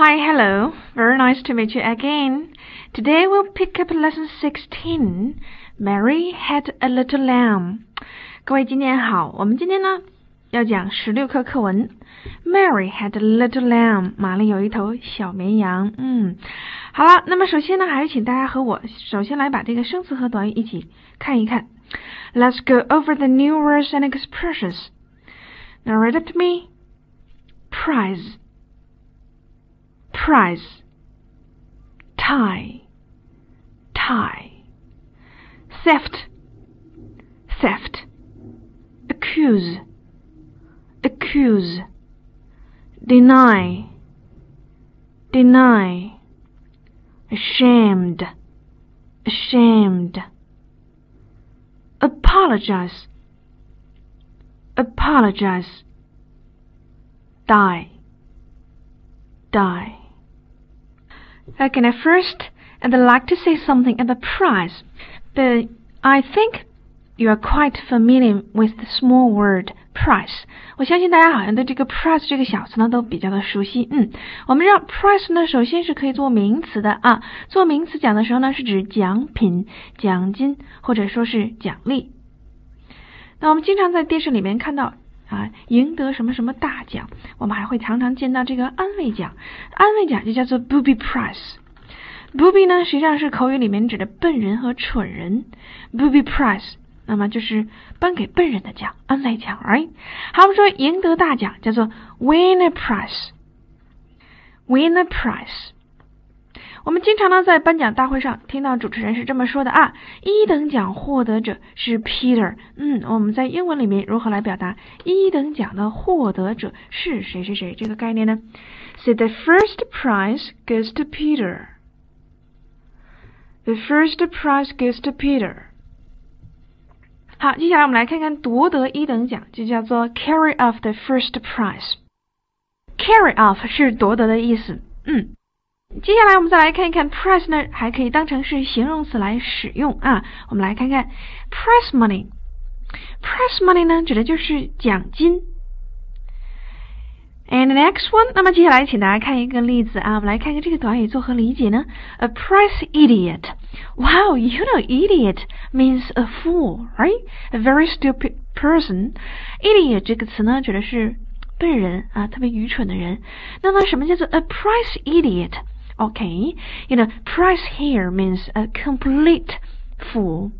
Hi, hello. Very nice to meet you again. Today we'll pick up lesson 16. Mary had a little lamb. 各位今天好，我们今天呢要讲十六课课文。Mary had a little lamb. 玛丽有一头小绵羊。嗯，好了，那么首先呢，还是请大家和我首先来把这个生词和短语一起看一看。Let's go over the new words and expressions. Now read it to me. Prize price, tie, tie, theft, theft, accuse, accuse, deny, deny, ashamed, ashamed, apologize, apologize, die, die. Okay, now first, I'd like to say something about price, but I think you are quite familiar with the small word price. 我相信大家好像对这个 price 这个小词呢都比较的熟悉。嗯，我们知道 price 呢，首先是可以做名词的啊。做名词讲的时候呢，是指奖品、奖金或者说是奖励。那我们经常在电视里面看到 啊，赢得什么什么大奖，我们还会常常见到这个安慰奖。安慰奖就叫做 booby prize。booby 呢，实际上是口语里面指的笨人和蠢人。booby prize，那么就是颁给笨人的奖，安慰奖。哎，好，我们说赢得大奖叫做 win a prize。win a prize。我们经常呢在颁奖大会上听到主持人是这么说的啊，一等奖获得者是 Peter。嗯，我们在英文里面如何来表达一等奖的获得者是谁谁谁这个概念呢？Say the first prize goes to Peter. The first prize goes to Peter. 好，接下来我们来看看夺得一等奖，就叫做 carry off the first prize。carry off 是夺得的意思。嗯。接下来我们再来看一看 price 呢，还可以当成是形容词来使用啊。我们来看看 price money，price money 呢指的就是奖金。And the next one，那么接下来请大家看一个例子啊，我们来看看这个短语作何理解呢？A price idiot. Wow, you know idiot means a fool, right? A very stupid person. Idiot 这个词呢指的是笨人啊，特别愚蠢的人。那么什么叫做 a price idiot？Okay, you know, price here means a complete fool.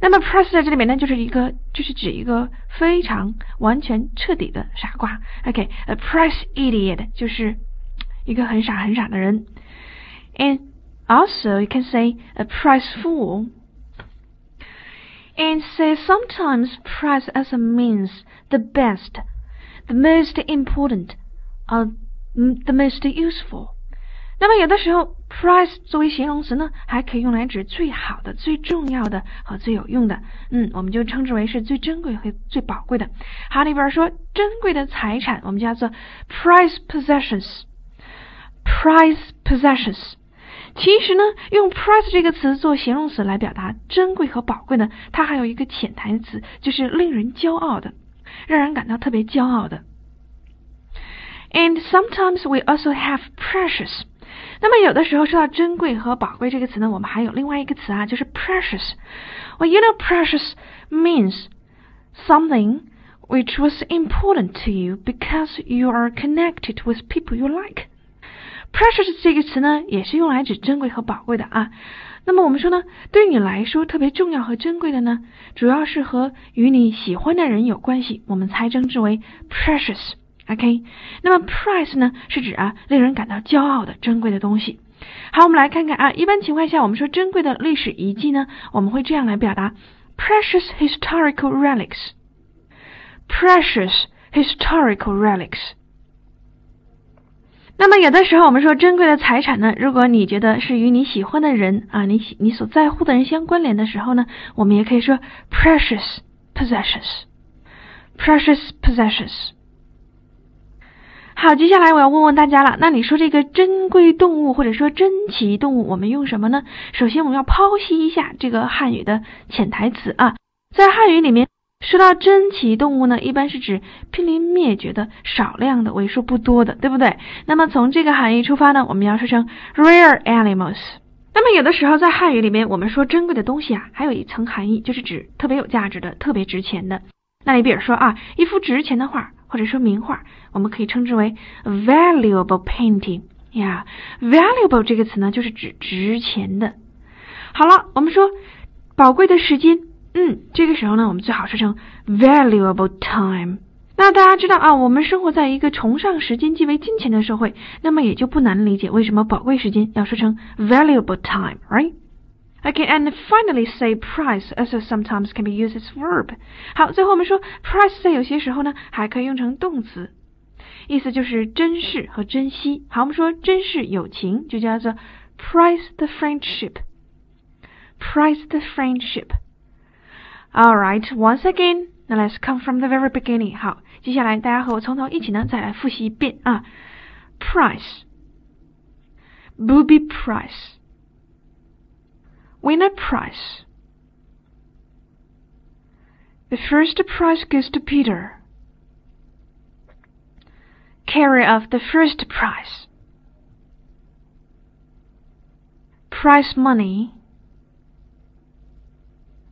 那么 price 在这里面呢，就是一个，就是指一个非常完全彻底的傻瓜。OK，a price idiot 就是一个很傻很傻的人。And also you can say a price fool. And say sometimes price also means the best, the most important, or the most useful. 那么有的时候，price 作为形容词呢，还可以用来指最好的、最重要的和最有用的。嗯，我们就称之为是最珍贵和最宝贵的。好，里边说珍贵的财产，我们叫做 price possessions。price possessions。其实呢，用 price 这个词做形容词来表达珍贵和宝贵呢，它还有一个潜台词，就是令人骄傲的，让人感到特别骄傲的。And sometimes we also have precious。那么有的时候说到珍贵和宝贵这个词呢，我们还有另外一个词啊，就是 precious。Well, you know, precious means something which was important to you because you are connected with people you like. Precious 这个词呢，也是用来指珍贵和宝贵的啊。那么我们说呢，对你来说特别重要和珍贵的呢，主要是和与你喜欢的人有关系，我们才称之为 precious。OK，那么 price 呢是指啊令人感到骄傲的珍贵的东西。好，我们来看看啊，一般情况下我们说珍贵的历史遗迹呢，我们会这样来表达：precious historical relics。precious historical relics。那么有的时候我们说珍贵的财产呢，如果你觉得是与你喜欢的人啊，你喜你所在乎的人相关联的时候呢，我们也可以说 precious possessions。precious possessions。好，接下来我要问问大家了。那你说这个珍贵动物或者说珍奇动物，我们用什么呢？首先，我们要剖析一下这个汉语的潜台词啊。在汉语里面，说到珍奇动物呢，一般是指濒临灭绝的少量的、为数不多的，对不对？那么从这个含义出发呢，我们要说成 rare animals。那么有的时候在汉语里面，我们说珍贵的东西啊，还有一层含义，就是指特别有价值的、特别值钱的。那你比如说啊，一幅值钱的画，或者说名画，我们可以称之为 valuable painting。呀，valuable 这个词呢，就是指值钱的。好了，我们说宝贵的时间。嗯，这个时候呢，我们最好说成 valuable time。那大家知道啊，我们生活在一个崇尚时间即为金钱的社会，那么也就不难理解为什么宝贵时间要说成 valuable time，right? Okay, and finally say price also sometimes can be used as verb. 好，最后我们说 price 在有些时候呢还可以用成动词，意思就是珍视和珍惜。好，我们说珍视友情就叫做 price the friendship. Price the friendship. Alright, once again, now let's come from the very beginning. 好，接下来大家和我从头一起呢，再来复习一遍啊。Price, booby price, Winner price. The first prize goes to Peter. Carry off the first prize. Prize money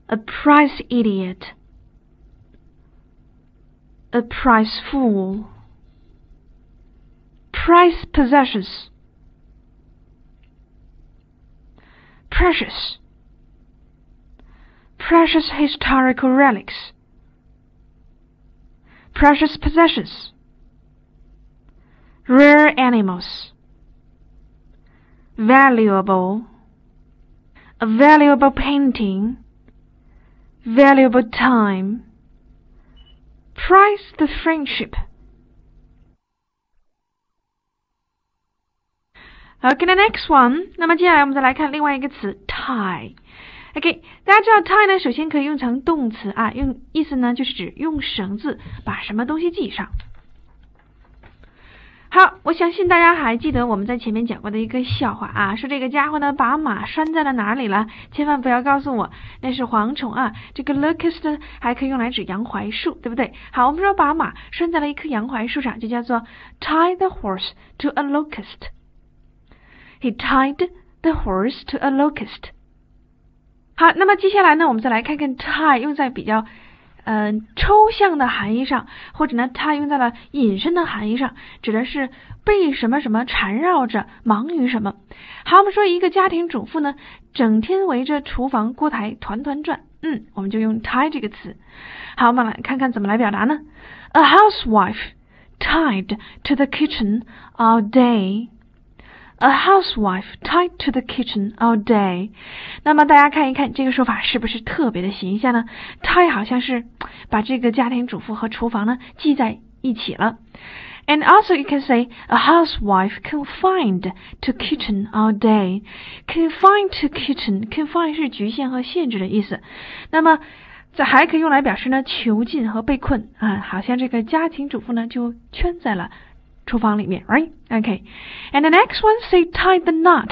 a prize idiot, a prize fool, prize possessions, precious, precious historical relics, precious possessions, rare animals, valuable, a valuable painting, valuable time. Price the friendship. Okay, the next one. 那么接下来我们再来看另外一个词 tie。 OK，大家知道 tie 呢，首先可以用成动词啊，用意思呢就是指用绳子把什么东西系上。好，我相信大家还记得我们在前面讲过的一个笑话啊，说这个家伙呢把马拴在了哪里了？千万不要告诉我那是蝗虫啊。这个 locust 还可以用来指杨槐树，对不对？好，我们说把马拴在了一棵杨槐树上，就叫做 tie the horse to a locust。He tied the horse to a locust。好，那么接下来呢，我们再来看看 tie 用在比较。嗯，抽象的含义上，或者呢，它用在了隐身的含义上，指的是被什么什么缠绕着，忙于什么。好，我们说一个家庭主妇呢，整天围着厨房锅台团团转，嗯，我们就用 tie 这个词。好，我们来看看怎么来表达呢？A housewife tied to the kitchen all day. A housewife tied to the kitchen all day。那么大家看一看这个说法是不是特别的形象呢？tie 好像是把这个家庭主妇和厨房呢系在一起了。And also you can say a housewife confined to kitchen all day. Confined to kitchen, confined 是局限和限制的意思。那么这还可以用来表示呢囚禁和被困啊，好像这个家庭主妇呢就圈在了。厨房里面，right? Okay. And the next one say tie the knot.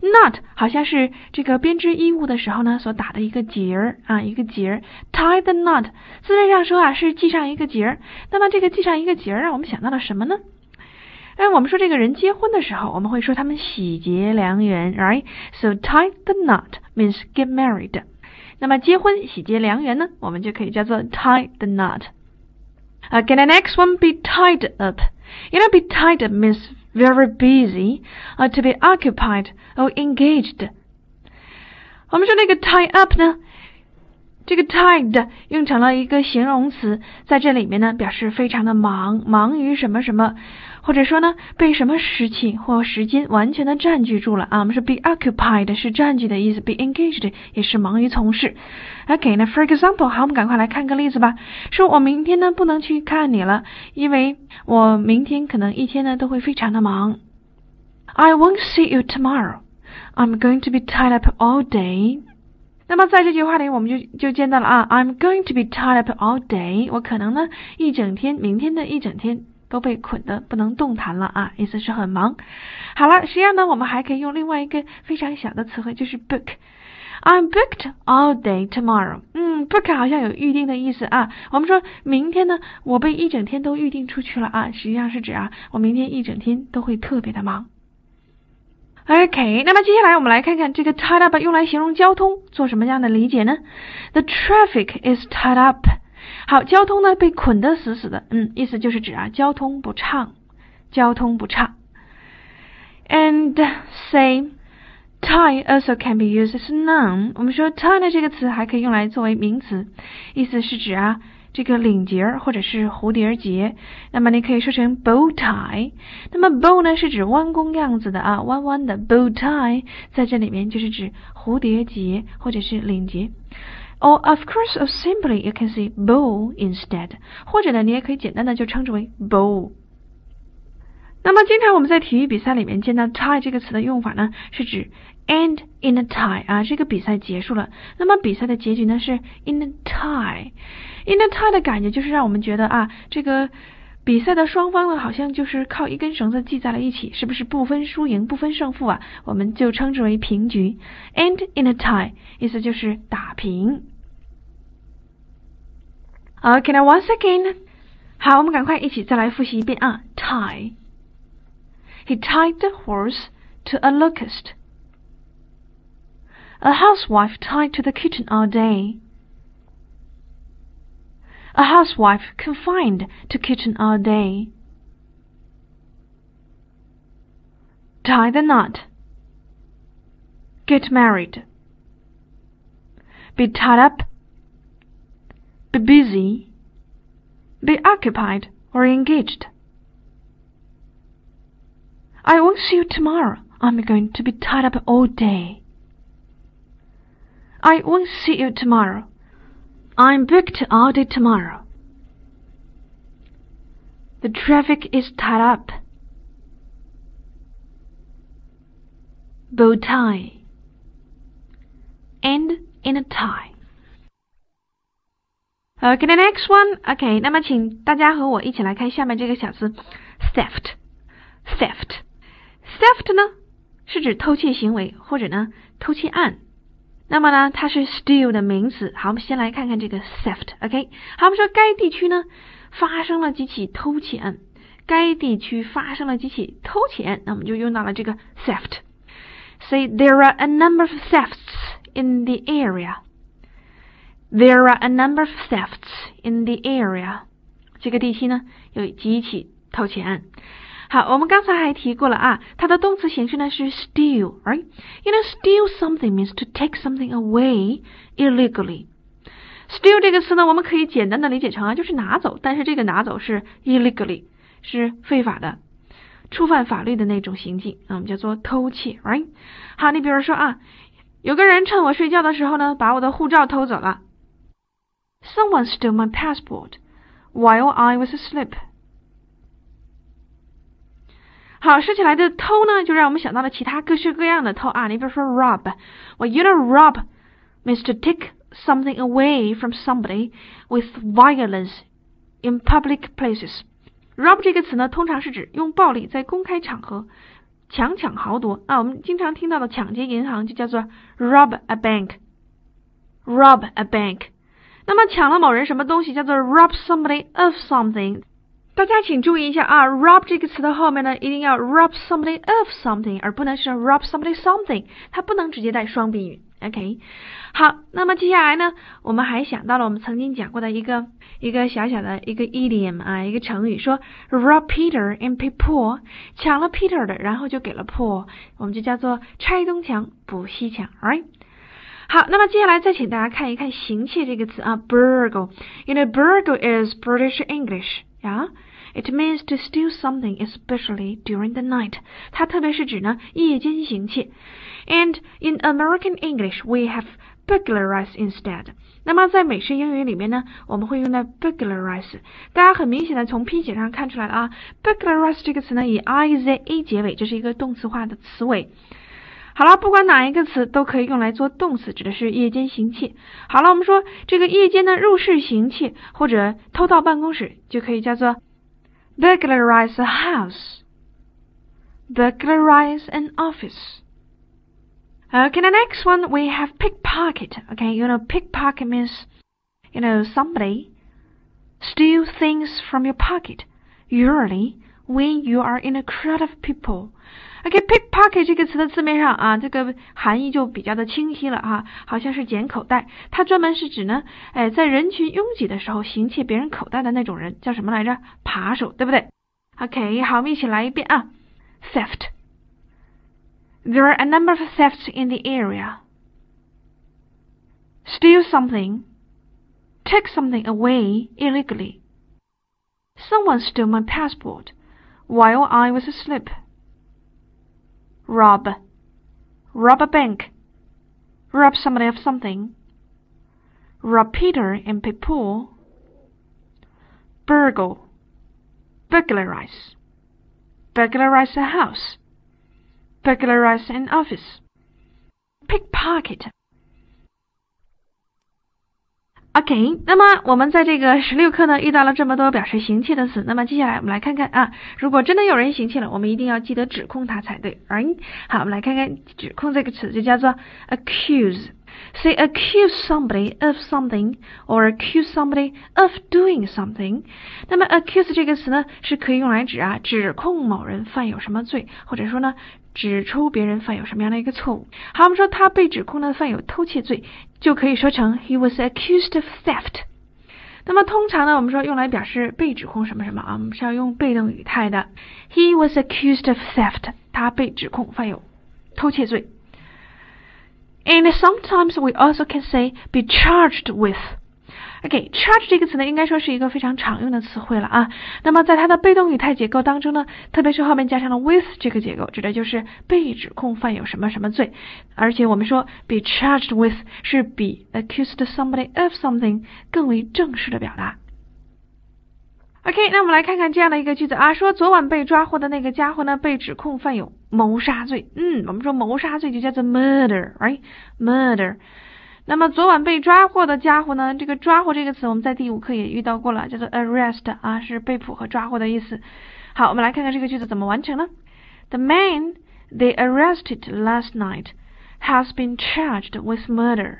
Knot 好像是这个编织衣物的时候呢所打的一个结儿啊，一个结儿。Tie the knot，字面上说啊是系上一个结儿。那么这个系上一个结儿让我们想到了什么呢？哎，我们说这个人结婚的时候，我们会说他们喜结良缘，right? So tie the knot means get married. 那么结婚喜结良缘呢，我们就可以叫做 tie the knot. Okay, the next one be tied up. You know, be tied up means very busy, or to be occupied or engaged. 我们说那个 tie up 呢，这个 tied 用成了一个形容词，在这里面呢，表示非常的忙，忙于什么什么。 或者说呢，被什么事情或时间完全的占据住了啊？我们说 be occupied 是占据的意思，be engaged 也是忙于从事。OK，那 for example，好，我们赶快来看个例子吧。说我明天呢不能去看你了，因为我明天可能一天呢都会非常的忙。I won't see you tomorrow. I'm going to be tied up all day. 那么在这句话里，我们就就见到了啊，I'm going to be tied up all day。我可能呢一整天，明天的一整天。都被捆的不能动弹了啊，意思是很忙。好了，实际上呢，我们还可以用另外一个非常小的词汇，就是 book。I'm booked all day tomorrow。嗯，book 好像有预定的意思啊。我们说明天呢，我被一整天都预定出去了啊，实际上是指啊，我明天一整天都会特别的忙。OK，那么接下来我们来看看这个 tied up 用来形容交通，做什么样的理解呢？The traffic is tied up。好，交通呢被捆得死死的，嗯，意思就是指啊，交通不畅，交通不畅。And say tie also can be used as noun。我们说 tie 呢这个词还可以用来作为名词，意思是指啊。这个领结或者是蝴蝶结，那么你可以说成 bow tie。那么 bow 呢是指弯弓样子的啊，弯弯的 bow tie 在这里面就是指蝴蝶结或者是领结。Or of course, or simply you can say bow instead。或者呢，你也可以简单的就称之为 bow。那么经常我们在体育比赛里面见到 tie 这个词的用法呢，是指 end in a tie 啊，这个比赛结束了。那么比赛的结局呢是 in a tie。In a tie 的感觉就是让我们觉得啊，这个比赛的双方呢，好像就是靠一根绳子系在了一起，是不是不分输赢、不分胜负啊？我们就称之为平局。End in a tie 意思就是打平。Okay, now once again，好，我们赶快一起再来复习一遍啊。Tie. He tied the horse to a locust. A housewife tied to the kitchen all day a housewife confined to kitchen all day. Tie the knot. Get married. Be tied up. be busy. Be occupied or engaged. I won't see you tomorrow. I'm going to be tied up all day. I won't see you tomorrow. I'm booked all day tomorrow. The traffic is tied up. Bow tie. End in a tie. Okay, the next one. Okay，那么请大家和我一起来看下面这个小词，theft。theft，theft 呢是指偷窃行为或者呢偷窃案。那么呢，它是 steal 的名词。好，我们先来看看这个 theft。OK，好，我们说该地区呢发生了几起偷窃案。该地区发生了几起偷窃案，那我们就用到了这个 theft。Say there are a number of thefts in the area. There are a number of thefts in the area. 这个地区呢有几起偷窃案。好，我们刚才还提过了啊，它的动词形式呢是 steal，right？You know, steal something means to take something away illegally. Steal 这个词呢，我们可以简单的理解成啊，就是拿走，但是这个拿走是 illegally，是非法的，触犯法律的那种行径，啊，我们叫做偷窃，right？好，你比如说啊，有个人趁我睡觉的时候呢，把我的护照偷走了。Someone stole my passport while I was asleep. 好，说起来的偷呢，就让我们想到了其他各式各样的偷啊。你比如说 rob，我 you know rob means to take something away from somebody with violence in public places。rob 这个词呢，通常是指用暴力在公开场合强抢豪夺啊。我们经常听到的抢劫银行就叫做 rob a bank，rob a bank。 那么抢了某人什么东西叫做 rob somebody of something。大家请注意一下啊，rob 这个词的后面呢，一定要 rob somebody of something，而不能是 rob somebody something，它不能直接带双宾语。OK，好，那么接下来呢，我们还想到了我们曾经讲过的一个一个小小的一个 idiom 啊，一个成语，说 rob Peter and pay Paul，抢了 Peter 的，然后就给了 Paul，我们就叫做拆东墙补西墙，right？好，那么接下来再请大家看一看行窃这个词啊，burgle，you know burgle is British English。Yeah, it means to steal something, especially during the night. 它特别是指呢夜间行窃。And in American English, we have burglarize instead. 那么在美式英语里面呢，我们会用到 burglarize。大家很明显的从拼写上看出来了啊，burglarize 这个词呢以 i z a 结尾，这是一个动词化的词尾。好了，不管哪一个词都可以用来做动词，指的是夜间行窃。好了，我们说这个夜间的入室行窃或者偷盗办公室，就可以叫做 burglarize a house，burglarize an office。 Okay, the next one we have pickpocket. Okay, you know pickpocket means you know somebody steal things from your pocket. Usually when you are in a crowd of people. OK，pickpocket 这个词的字面上啊，这个含义就比较的清晰了哈，好像是捡口袋。它专门是指呢，哎，在人群拥挤的时候行窃别人口袋的那种人，叫什么来着？扒手，对不对？OK，好，我们一起来一遍啊，theft。There are a number of thefts in the area. Steal something. Take something away illegally. Someone stole my passport while I was asleep. Rob. Rob a bank. Rob somebody of something. Rob Peter and pay Paul. Burgle. Burglarize. Burglarize a house burglarize an office, pickpocket. OK，那么我们在这个十六课呢遇到了这么多表示行窃的词，那么接下来我们来看看啊，如果真的有人行窃了，我们一定要记得指控他才对。Right？好，我们来看看指控这个词就叫做 accuse。Say accuse somebody of something or accuse somebody of doing something。那么 accuse 这个词呢是可以用来指啊指控某人犯有什么罪，或者说呢指出别人犯有什么样的一个错误。好，我们说他被指控呢犯有偷窃罪，就可以说成 he was accused of theft。那么通常呢，我们说用来表示被指控什么什么啊，我们是要用被动语态的。He was accused of theft。他被指控犯有偷窃罪。And sometimes we also can say be charged with. OK，charge 这个词呢，应该说是一个非常常用的词汇了啊。那么在它的被动语态结构当中呢，特别是后面加上了 with 这个结构，指的就是被指控犯有什么什么罪。而且我们说 be charged with 是比 accused somebody of something 更为正式的表达。OK，那我们来看看这样的一个句子啊，说昨晚被抓获的那个家伙呢，被指控犯有谋杀罪。嗯，我们说谋杀罪就叫做 murder，right？murder。那么昨晚被抓获的家伙呢，这个抓获这个词我们在第五课也遇到过了，叫做 arrest 啊，是被捕和抓获的意思。好，我们来看看这个句子怎么完成呢？The man they arrested last night has been charged with murder.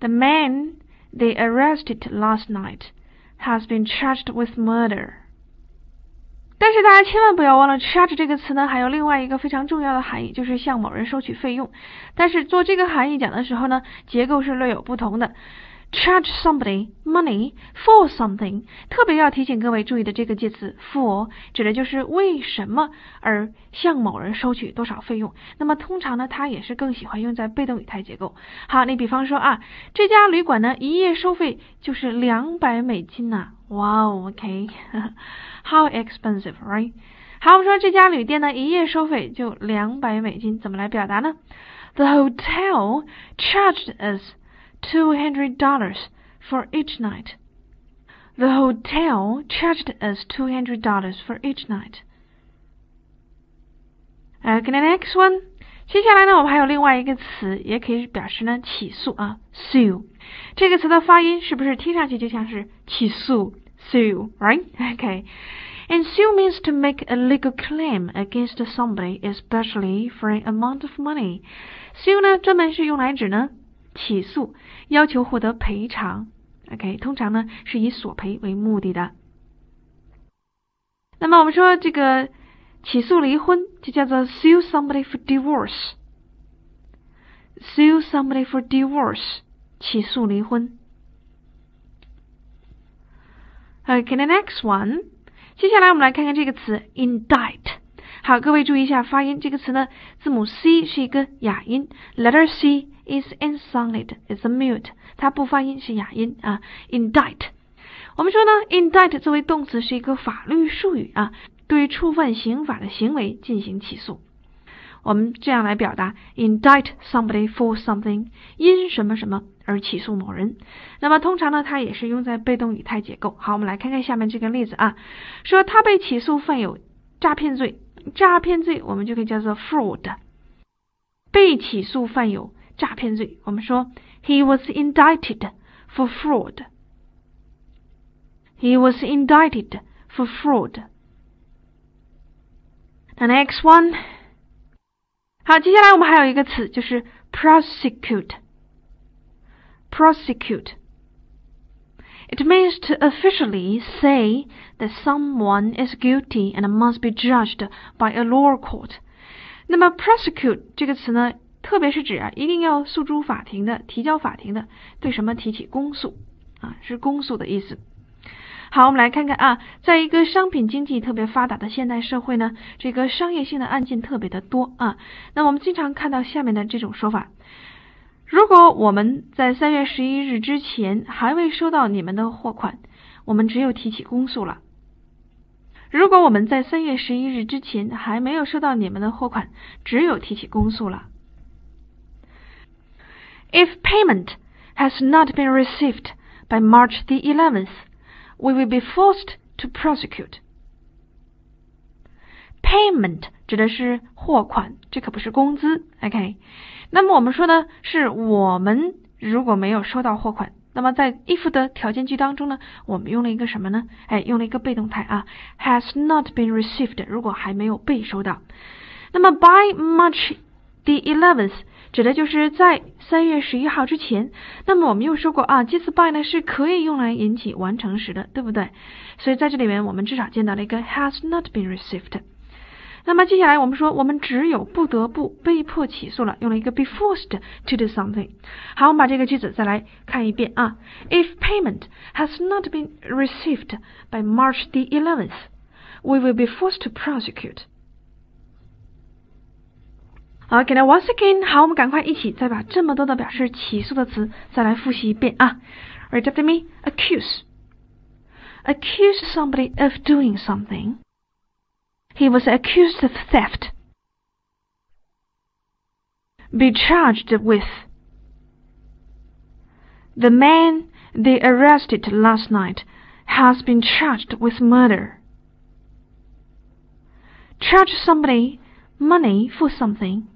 The man they arrested last night has been charged with murder。 但是大家千万不要忘了，charge 这个词呢，还有另外一个非常重要的含义，就是向某人收取费用。但是做这个含义讲的时候呢，结构是略有不同的。Charge somebody money for something，特别要提醒各位注意的这个介词 for，指的就是为什么而向某人收取多少费用。那么通常呢，它也是更喜欢用在被动语态结构。好，你比方说啊，这家旅馆呢，一夜收费就是两百美金呐。哦，OK，How expensive，right？好，我们说这家旅店呢，一夜收费就两百美金，怎么来表达呢？The hotel charged us. $200 for each night. The hotel charged us $200 for each night. Okay, the next one. 接下来呢，我们还有另外一个词，也可以表示呢起诉啊，sue。这个词的发音是不是听上去就像是起诉 ，sue，right? Okay. And sue means to make a legal claim against somebody, especially for an amount of money. sue 呢，专门是用来指呢起诉，要求获得赔偿。OK，通常呢是以索赔为目的的。那么我们说这个起诉离婚就叫做 sue somebody for divorce。sue somebody for divorce，起诉离婚。 OK，the next one，接下来我们来看看这个词 indict。好，各位注意一下发音，这个词呢，字母 C 是一个哑音，letter C is unsounded，is a mute，它不发音是哑音啊。indict，我们说呢，indict 作为动词是一个法律术语啊，对触犯刑法的行为进行起诉。我们这样来表达，indict somebody for something，因什么什么而起诉某人。那么通常呢，它也是用在被动语态结构。好，我们来看看下面这个例子啊，说他被起诉犯有诈骗罪。诈骗罪我们就可以叫做 fraud。被起诉犯有诈骗罪，我们说 he was indicted for fraud。He was indicted for fraud. The next one, 好，接下来我们还有一个词就是 prosecute。prosecute。It means to officially say that someone is guilty and must be judged by a lower court。那么 prosecute 这个词呢，特别是指啊，一定要诉诸法庭的，提交法庭的，对什么提起公诉啊，是公诉的意思。好，我们来看看啊，在一个商品经济特别发达的现代社会呢，这个商业性的案件特别的多啊。那我们经常看到下面的这种说法：如果我们在三月十一日之前还未收到你们的货款，我们只有提起公诉了。如果我们在三月十一日之前还没有收到你们的货款，只有提起公诉了。If payment has not been received by March the eleventh. we will be forced to prosecute. Payment 指的是货款，这可不是工资。OK， 那么我们说呢是我们如果没有收到货款，那么在 if 的条件句当中呢，我们用了一个什么呢？哎，用了一个被动态啊，has not been received，如果还没有被收到。那么 by March the eleventh 指的就是在三月十一号之前。那么我们又说过啊，介词 by 呢是可以用来引起完成时的，对不对？所以在这里面我们至少见到了一个 has not been received。那么接下来我们说，我们只有不得不被迫起诉了，用了一个 be forced to do something。好，我们把这个句子再来看一遍啊。If payment has not been received by March the eleventh, we will be forced to prosecute. OK，那 once again，好，我们赶快一起再把这么多的表示起诉的词再来复习一遍啊。Repeat after me. Accuse. Accuse somebody of doing something. He was accused of theft. Be charged with. The man they arrested last night has been charged with murder. Charge somebody money for something.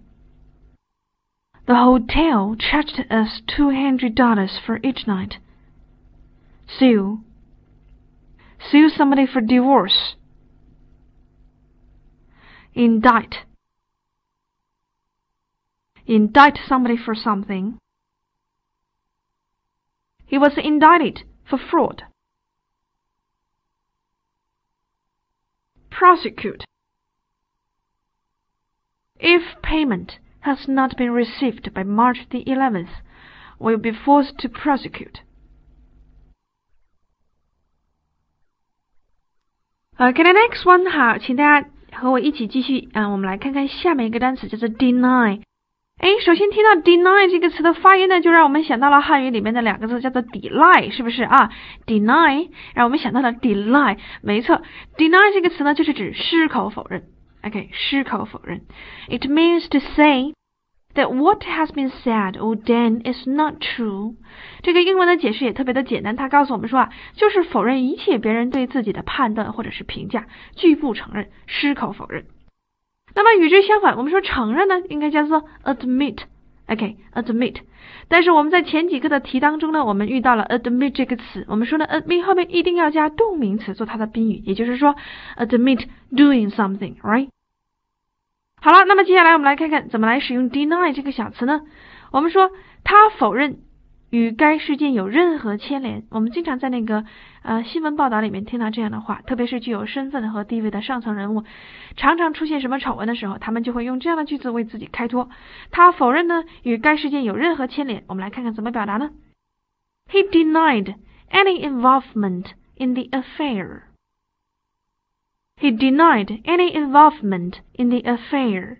The hotel charged us $200 for each night. Sue. Sue somebody for divorce. Indict. Indict somebody for something. He was indicted for fraud. Prosecute. If payment has not been received by March the 11th will be forced to prosecute. Okay, the next one 好，请大家 和我一起继续啊，我们来看看下面一个单词叫做 deny。哎，首先听到 deny 这个词的发音呢，就让我们想到了汉语里面的两个字叫做抵赖，是不是啊？deny 让我们想到了 deny，，没错，deny 这个词呢就是指矢口否认。OK，矢口否认。It means to say that what has been said or done is not true。这个英文的解释也特别的简单，它告诉我们说啊，就是否认一切别人对自己的判断或者是评价，拒不承认，矢口否认。那么与之相反，我们说承认呢，应该叫做 admit。OK，admit。但是我们在前几课的题当中呢，我们遇到了 admit 这个词，我们说呢，admit 后面一定要加动名词做它的宾语，也就是说 admit doing something，right？好了，那么接下来我们来看看怎么来使用 deny 这个小词呢？我们说他否认与该事件有任何牵连。我们经常在那个呃新闻报道里面听到这样的话，特别是具有身份和地位的上层人物，常常出现什么丑闻的时候，他们就会用这样的句子为自己开脱。他否认呢与该事件有任何牵连。我们来看看怎么表达呢？He denied any involvement in the affair. He denied any involvement in the affair.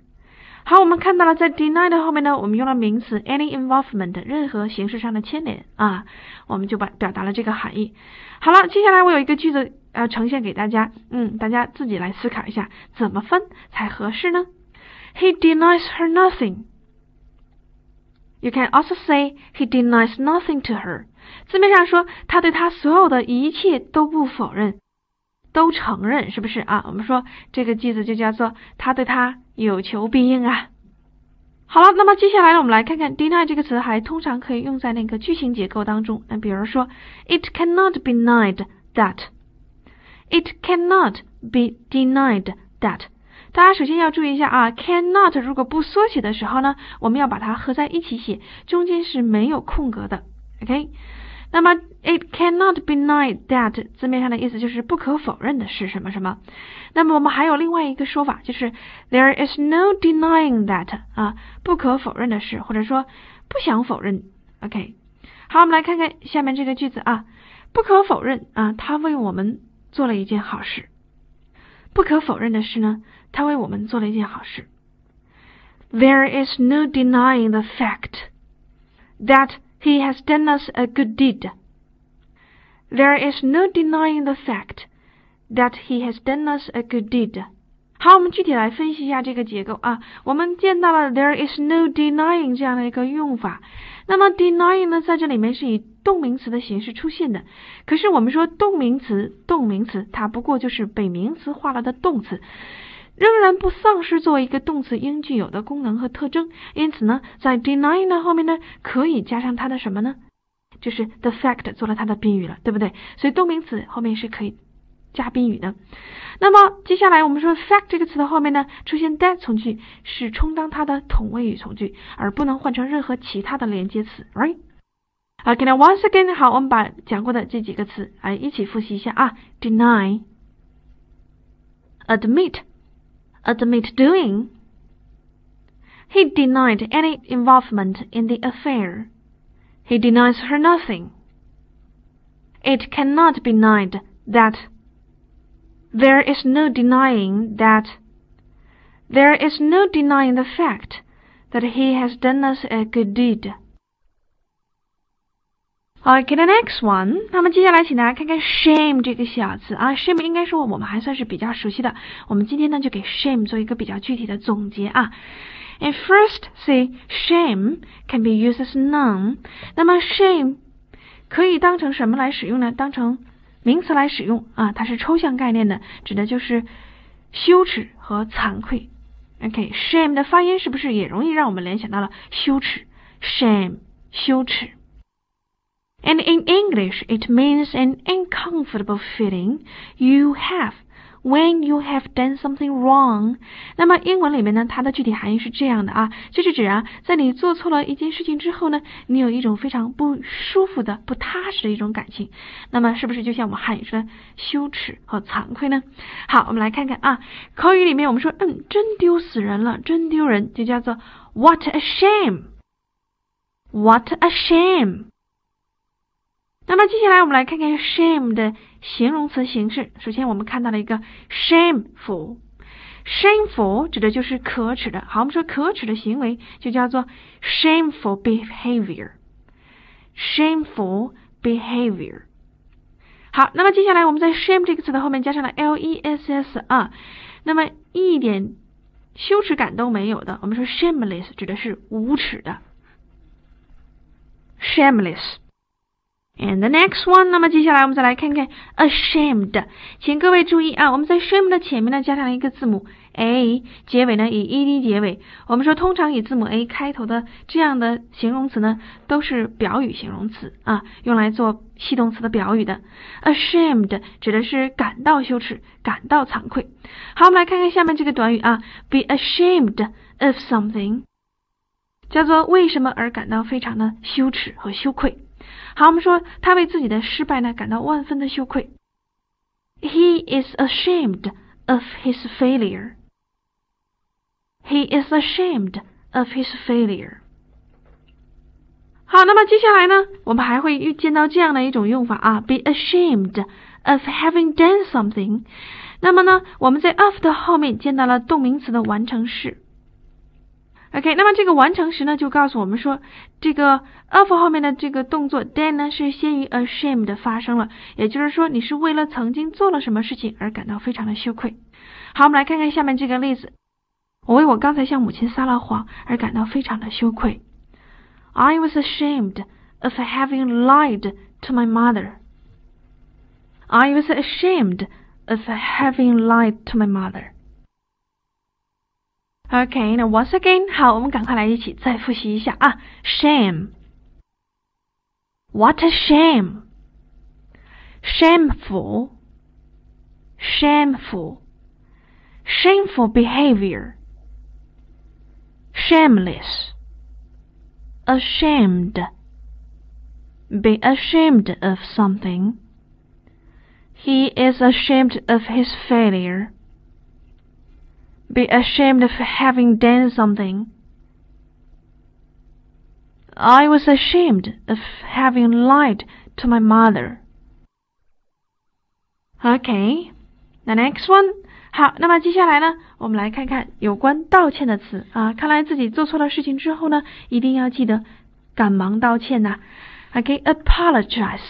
好，我们看到了在 deny 的后面呢，我们用了名词 any involvement，任何形式上的牵连啊，我们就把表达了这个含义。好了，接下来我有一个句子要呈现给大家，嗯，大家自己来思考一下，怎么分才合适呢？He denies her nothing. You can also say he denies nothing to her. 字面上说，他对他所有的一切都不否认。都承认是不是啊？我们说这个句子就叫做他对他有求必应啊。好了，那么接下来呢，我们来看看 deny 这个词还通常可以用在那个句型结构当中。那比如说，It cannot be denied that，It cannot be denied that，大家首先要注意一下啊，cannot 如果不缩写的时候呢，我们要把它合在一起写，中间是没有空格的。OK，那么 it cannot be denied that 字面上的意思就是不可否认的是什么什么。那么我们还有另外一个说法，就是 there is no denying that 啊，不可否认的是，或者说不想否认。OK，好，我们来看看下面这个句子啊，不可否认啊，他为我们做了一件好事。不可否认的是呢，他为我们做了一件好事。There is no denying the fact that he has done us a good deed. There is no denying the fact that he has done us a good deed. 好，我们具体来分析一下这个结构啊。我们见到了 there is no denying 这样的一个用法。那么 denying 呢，在这里面是以动名词的形式出现的。可是我们说动名词，动名词它不过就是被名词化了的动词，仍然不丧失作为一个动词应具有的功能和特征。因此呢，在 deny 呢后面呢，可以加上它的什么呢？就是 the fact 做了它的宾语了，对不对？所以动名词后面是可以。加宾语的，那么接下来我们说 fact 这个词的后面呢出现 that 从句是充当它的同位语从句，而不能换成任何其他的连接词，right？好，can I once again？好，我们把讲过的这几个词来一起复习一下啊，deny，admit，deny，admit，admit doing。He denied any involvement in the affair. He denies her nothing. It cannot be denied that there is no denying that there is no denying the fact that he has done us a good deed. Okay, the next one。那么接下来，请大家看看 shame 这个小词啊，shame 应该说我们还算是比较熟悉的。我们今天呢就给 shame 做一个比较具体的总结啊。And first, say shame can be used as noun。那么 shame 可以当成什么来使用呢？当成名词来使用啊，它是抽象概念的，指的就是羞耻和惭愧。OK，shame 的发音是不是也容易让我们联想到了羞耻？shame，羞耻。And in English, it means an uncomfortable feeling you have. When you have done something wrong，那么英文里面呢，它的具体含义是这样的啊，就是指啊，在你做错了一件事情之后呢，你有一种非常不舒服的、不踏实的一种感情。那么是不是就像我们汉语说的羞耻和惭愧呢？好，我们来看看啊，口语里面我们说，嗯，真丢死人了，真丢人，就叫做 What a shame！What a shame！那么接下来我们来看看 shame 的形容词形式。首先我们看到了一个 shameful，shameful 指的就是可耻的。好，我们说可耻的行为就叫做 shameful behavior，shameful behavior。好，那么接下来我们在 shame 这个词的后面加上了 l e s s 啊，那么一点羞耻感都没有的，我们说 shameless 指的是无耻的，shameless。And the next one，那么接下来我们再来看看 ashamed，请各位注意啊，我们在 shame 的前面呢加上一个字母 a，结尾呢以 ed 结尾。我们说通常以字母 a 开头的这样的形容词呢都是表语形容词啊，用来做系动词的表语的。ashamed 指的是感到羞耻、感到惭愧。好，我们来看看下面这个短语啊，be ashamed of something，叫做为什么而感到非常的羞耻和羞愧。好，我们说他为自己的失败呢感到万分的羞愧。He is ashamed of his failure. He is ashamed of his failure. 好，那么接下来呢，我们还会遇见到这样的一种用法啊，be ashamed of having done something。那么呢，我们在 of 的后面见到了动名词的完成式。 OK，那么这个完成时呢，就告诉我们说，这个 of 后面的这个动作 then 呢是先于 ashamed 发生了，也就是说你是为了曾经做了什么事情而感到非常的羞愧。好，我们来看看下面这个例子，我为我刚才向母亲撒了谎而感到非常的羞愧。I was ashamed of having lied to my mother. I was ashamed of having lied to my mother. Okay, now once again，好，我们赶快来一起再复习一下啊。Shame, what a shame! Shameful, shameful, shameful behavior, shameless, ashamed, be ashamed of something. He is ashamed of his failure. Be ashamed of having done something. I was ashamed of having lied to my mother. Okay, the next one. 好，那么接下来呢，我们来看看有关道歉的词啊。看来自己做错了事情之后呢，一定要记得赶忙道歉呐。OK，apologize。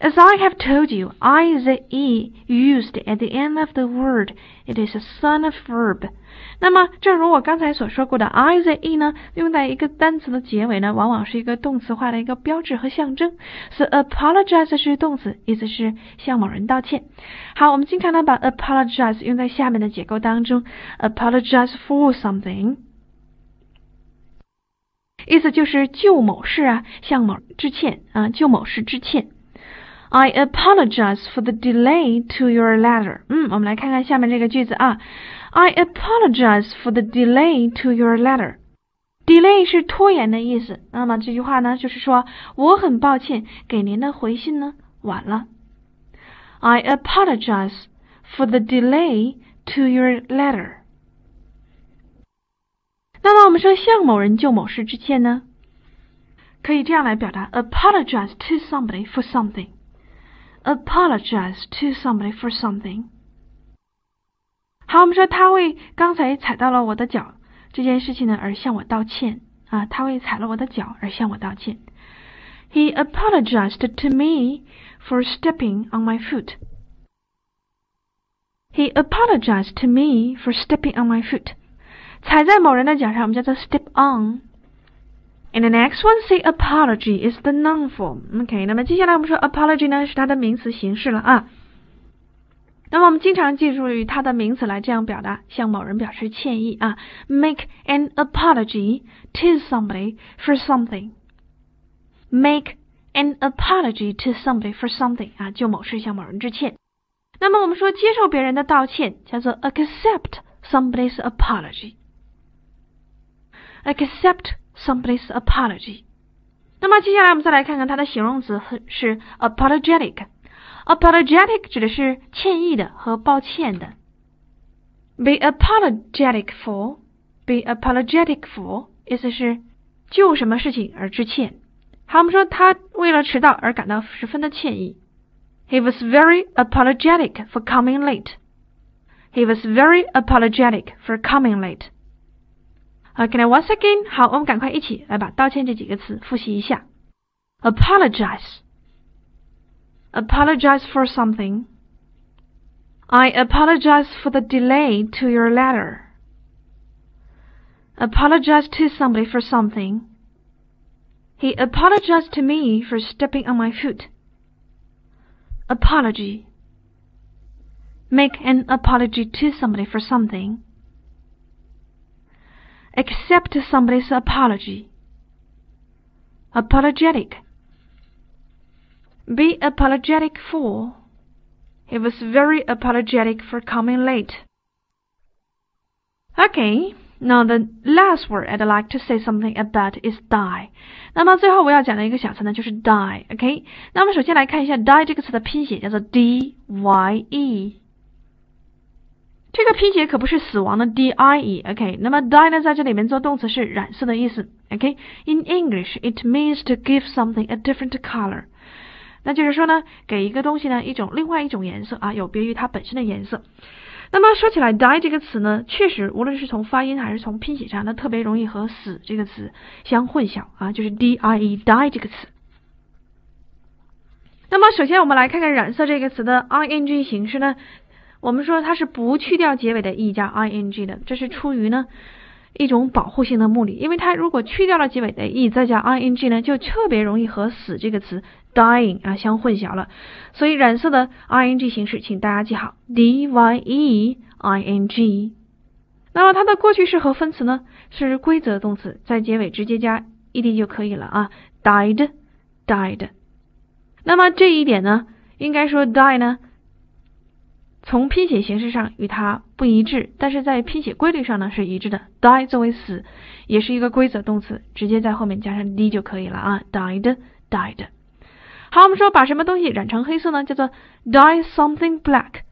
As I have told you, I the e used at the end of the word. It is a son of verb. 那么，正如我刚才所说过的，I the e 呢，用在一个单词的结尾呢，往往是一个动词化的一个标志和象征。所以，apologize 是动词，意思是向某人道歉。好，我们经常呢把 apologize 用在下面的结构当中，apologize for something，意思就是就某事啊向某致歉啊，就某事致歉。 I apologize for the delay to your letter。嗯，我们来看看下面这个句子啊。I apologize for the delay to your letter。delay 是拖延的意思。那么这句话呢，就是说我很抱歉给您的回信呢晚了。I apologize for the delay to your letter。那么我们说向某人就某事致歉呢，可以这样来表达：apologize to somebody for something。 apologize to somebody for something。好，我们说他为刚才踩到了我的脚这件事情呢而向我道歉啊，他为踩了我的脚而向我道歉。He apologized to me for stepping on my foot. He apologized to me for stepping on my foot. 踩在某人的脚上，我们叫做 step on。 And the next one, say apology is the noun form. OK，那么接下来我们说 apology 呢是它的名词形式了啊。那么我们经常记住于它的名词来这样表达，向某人表示歉意啊。Make an apology to somebody for something. Make an apology to somebody for something 啊，就某事向某人致歉。那么我们说接受别人的道歉叫做 accept somebody's apology. Accept somebody's apology。那么接下来我们再来看看它的形容词是 apologetic。apologetic 指的是歉意的和抱歉的。be apologetic for be apologetic for 意思是就什么事情而致歉。好，我们说他为了迟到而感到十分的歉意。He was very apologetic for coming late. He was very apologetic for coming late. OK, now once again，好，我们赶快一起来把道歉这几个词复习一下。Apologize, apologize for something. I apologize for the delay to your letter. Apologize to somebody for something. He apologized to me for stepping on my foot. Apology. Make an apology to somebody for something accept somebody's apology. Apologetic. Be apologetic for. He was very apologetic for coming late. Okay, now the last word I'd like to say something about is die. 那么最后我要讲的一个小词呢，就是 die。OK，那么首先来看一下 die 这个词的拼写，叫做 d y e。 这个拼写可不是死亡的 d i e，OK？那么 die 呢，在这里面做动词是染色的意思，OK？In English, it means to give something a different color。那就是说呢，给一个东西呢一种另外一种颜色啊，有别于它本身的颜色。那么说起来，die 这个词呢，确实无论是从发音还是从拼写上，它特别容易和死这个词相混淆啊，就是 d i e die 这个词。那么首先我们来看看染色这个词的 i n g 形式呢。我们说它是不去掉结尾的 e 加 i n g 的，这是出于呢一种保护性的目的，因为它如果去掉了结尾的 e 再加 i n g 呢，就特别容易和死这个词 dying 啊相混淆了。所以染色的 i n g 形式，请大家记好 d y e i n g。那么它的过去式和分词呢是规则动词，在结尾直接加 e d 就可以了啊，died，died。那么这一点呢，应该说 die 呢。从拼写形式上与它不一致，但是在拼写规律上呢是一致的。die 作为死，也是一个规则动词，直接在后面加上 d 就可以了啊。died，died。好，我们说把什么东西染成黑色呢？叫做 dye something black。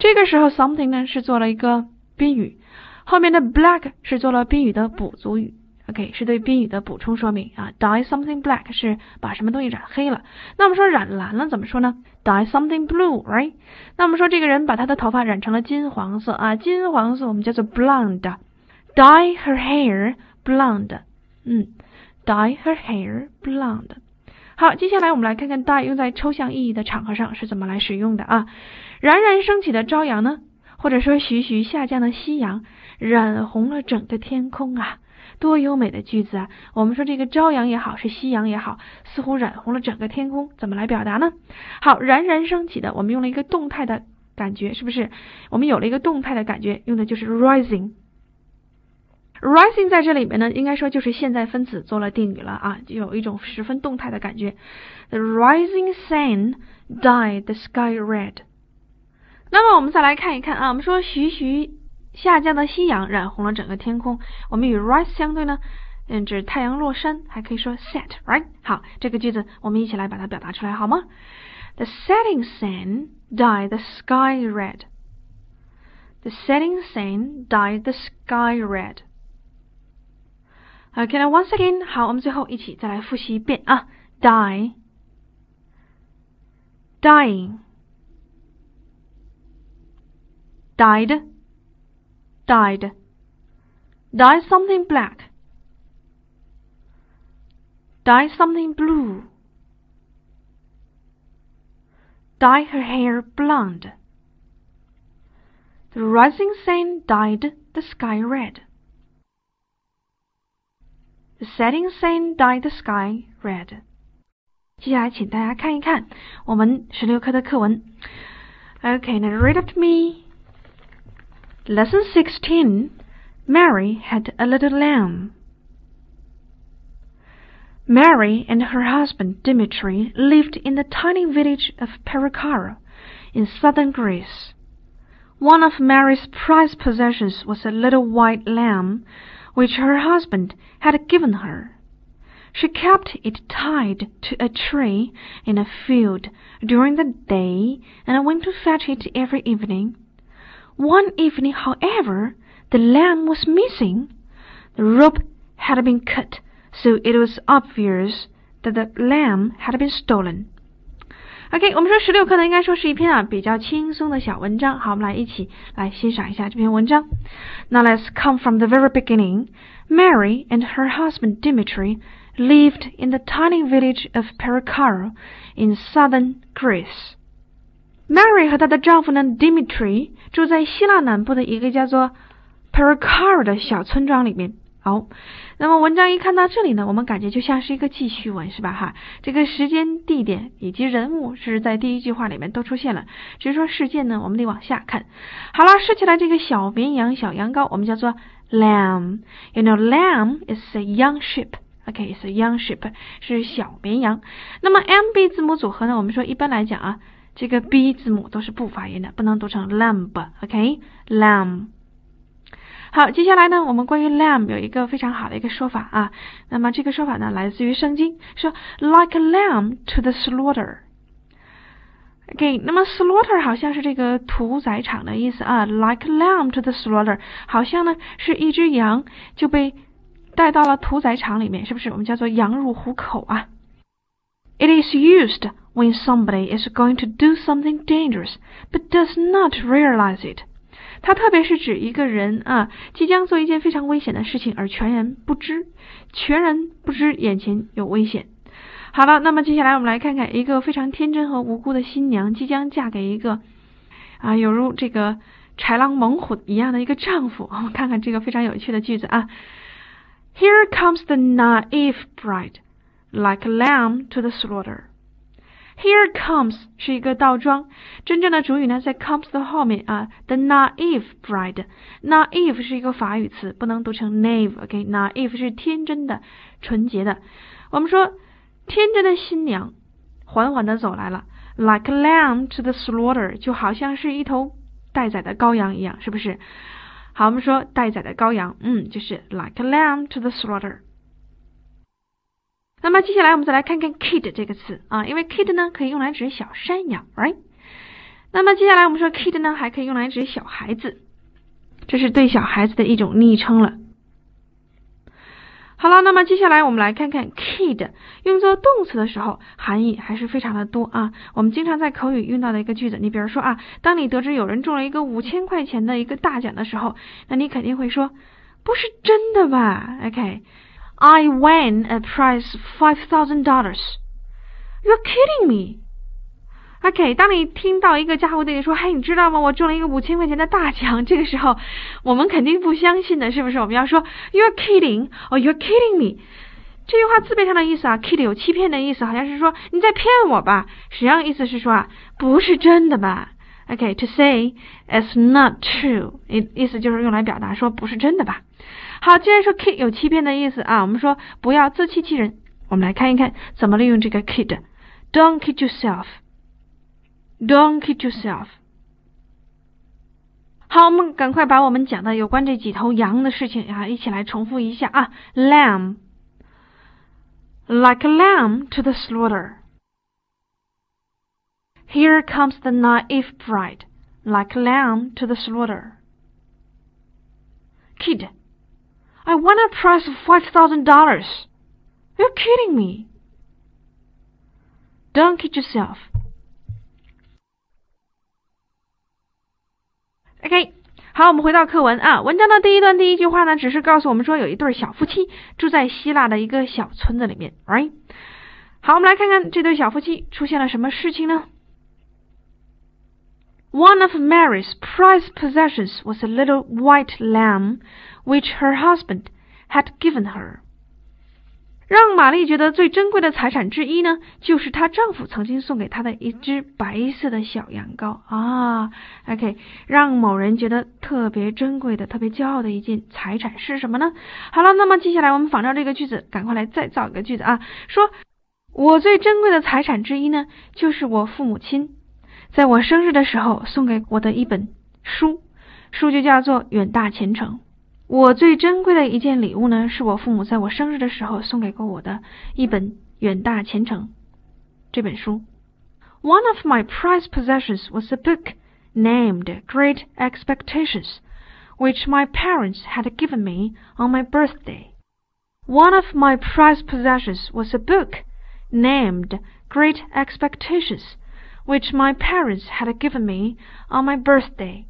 这个时候 something 呢是做了一个宾语，后面的 black 是做了宾语的补足语。OK，是对宾语的补充说明啊。dye something black 是把什么东西染黑了。那我们说染蓝了怎么说呢？dye something blue，right？那我们说这个人把他的头发染成了金黄色啊，金黄色我们叫做 blonde。dye her hair blonde。嗯，dye her hair blonde。好，接下来我们来看看 die 用在抽象意义的场合上是怎么来使用的啊。冉冉升起的朝阳呢，或者说徐徐下降的夕阳，染红了整个天空啊，多优美的句子啊！我们说这个朝阳也好，是夕阳也好，似乎染红了整个天空，怎么来表达呢？好，冉冉升起的，我们用了一个动态的感觉，是不是？我们有了一个动态的感觉，用的就是 rising。rising 在这里面呢，应该说就是现在分词做了定语了啊，就有一种十分动态的感觉。The rising sun dyed the sky red。那么我们再来看一看啊，我们说徐徐下降的夕阳染红了整个天空。我们与 rise 相对呢，嗯，指太阳落山，还可以说 set，right？好，这个句子我们一起来把它表达出来好吗？The setting sun dyed the sky red. The setting sun dyed the sky red. Okay, now once again，好，我们最后一起再来复习一遍啊，die, dying, died, died, dye something black, dye something blue, dye her hair blonde. The rising sun dyed the sky red. The setting sun dyed the sky red。接下来，请大家看一看我们十六课的课文。Okay, now read after me. Lesson 16 Mary had a little lamb. Mary and her husband Dmitri lived in the tiny village of Perikara in southern Greece. One of Mary's prized possessions was a little white lamb which her husband had given her. She kept it tied to a tree in a field during the day and went to fetch it every evening. One evening, however, the lamb was missing. The rope had been cut, so it was obvious that the lamb had been stolen. OK，我们说十六课呢，应该说是一篇啊比较轻松的小文章。好，我们来一起来欣赏一下这篇文章。Now let's come from the very beginning. Mary and her husband Dmitri lived in the tiny village of Perikara in southern Greece. Mary 和她的丈夫呢，Dimitri 住在希腊南部的一个叫做 Perikara 的小村庄里面。好，那么文章一看到这里呢，我们感觉就像是一个记叙文，是吧？哈，这个时间、地点以及人物是在第一句话里面都出现了，只是说事件呢，我们得往下看。好了，说起来这个小绵羊、小羊羔，我们叫做 lamb。You know, lamb is a young sheep. OK, it's a young sheep，是小绵羊。那么 M B 字母组合呢？我们说一般来讲啊，这个 B 字母都是不发音的，不能读成 lamb。OK，lamb。好，接下来呢，我们关于 lamb 有一个非常好的一个说法啊。那么这个说法呢，来自于圣经，说 like lamb to the slaughter。OK，那么 slaughter 好像是这个屠宰场的意思啊，like lamb to the slaughter，好像呢是一只羊就被带到了屠宰场里面，是不是？我们叫做羊入虎口啊。It is used when somebody is going to do something dangerous but does not realize it. 它特别是指一个人啊，即将做一件非常危险的事情，而全然不知，全然不知眼前有危险。好了，那么接下来我们来看看一个非常天真和无辜的新娘即将嫁给一个啊，有如这个豺狼猛虎一样的一个丈夫。我们看看这个非常有趣的句子啊，Here comes the naive bride, like a lamb to the slaughter. Here comes 是一个倒装，真正的主语呢在 comes 的后面啊。The naive bride，naive 是一个法语词，不能读成 naive，OK？naive 是天真的、纯洁的。我们说天真的新娘缓缓的走来了，like a lamb to the slaughter，就好像是一头待宰的羔羊一样，是不是？好，我们说待宰的羔羊，嗯，就是 like a lamb to the slaughter。那么接下来我们再来看看 kid 这个词啊，因为 kid 呢可以用来指小山羊，right？那么接下来我们说 kid 呢还可以用来指小孩子，这是对小孩子的一种昵称了。好了，那么接下来我们来看看 kid 用作动词的时候，含义还是非常的多啊。我们经常在口语用到的一个句子，你比如说啊，当你得知有人中了一个五千块钱的一个大奖的时候，那你肯定会说，不是真的吧？OK？I won a prize five thousand dollars. You're kidding me. OK，当你听到一个家伙对你说：“嘿，你知道吗？我中了一个五千块钱的大奖。”这个时候，我们肯定不相信的，是不是？我们要说 “You're kidding” 哦，“You're kidding me”。这句话字面上的意思啊，“kid” 有欺骗的意思，好像是说你在骗我吧。实际上意思是说啊，不是真的吧？OK，to say it's not true，意意思就是用来表达说不是真的吧。好，既然说 “kid” 有欺骗的意思啊，我们说不要自欺欺人。我们来看一看怎么利用这个 “kid”。Don't kid yourself。Don't kid yourself。好，我们赶快把我们讲的有关这几头羊的事情啊，一起来重复一下啊。Lamb, like a lamb to the slaughter. Here comes the naive bride, like a lamb to the slaughter. Kid, I won a prize of five thousand dollars. You're kidding me. Don't kid yourself. OK，好，我们回到课文啊。文章的第一段第一句话呢，只是告诉我们说有一对小夫妻住在希腊的一个小村子里面，right？好，我们来看看这对小夫妻出现了什么事情呢？One of Mary's prized possessions was a little white lamb, which her husband had given her. 让玛丽觉得最珍贵的财产之一呢，就是她丈夫曾经送给她的一只白色的小羊羔啊。OK，让某人觉得特别珍贵的、特别骄傲的一件财产是什么呢？好了，那么接下来我们仿照这个句子，赶快来再造一个句子啊。说我最珍贵的财产之一呢，就是我父母亲在我生日的时候送给我的一本书，书就叫做《远大前程》。我最珍贵的一件礼物呢，是我父母在我生日的时候送给过我的一本《远大前程》这本书。One of my prized possessions was a book named Great Expectations, which my parents had given me on my birthday. One of my prized possessions was a book named Great Expectations, which my parents had given me on my birthday.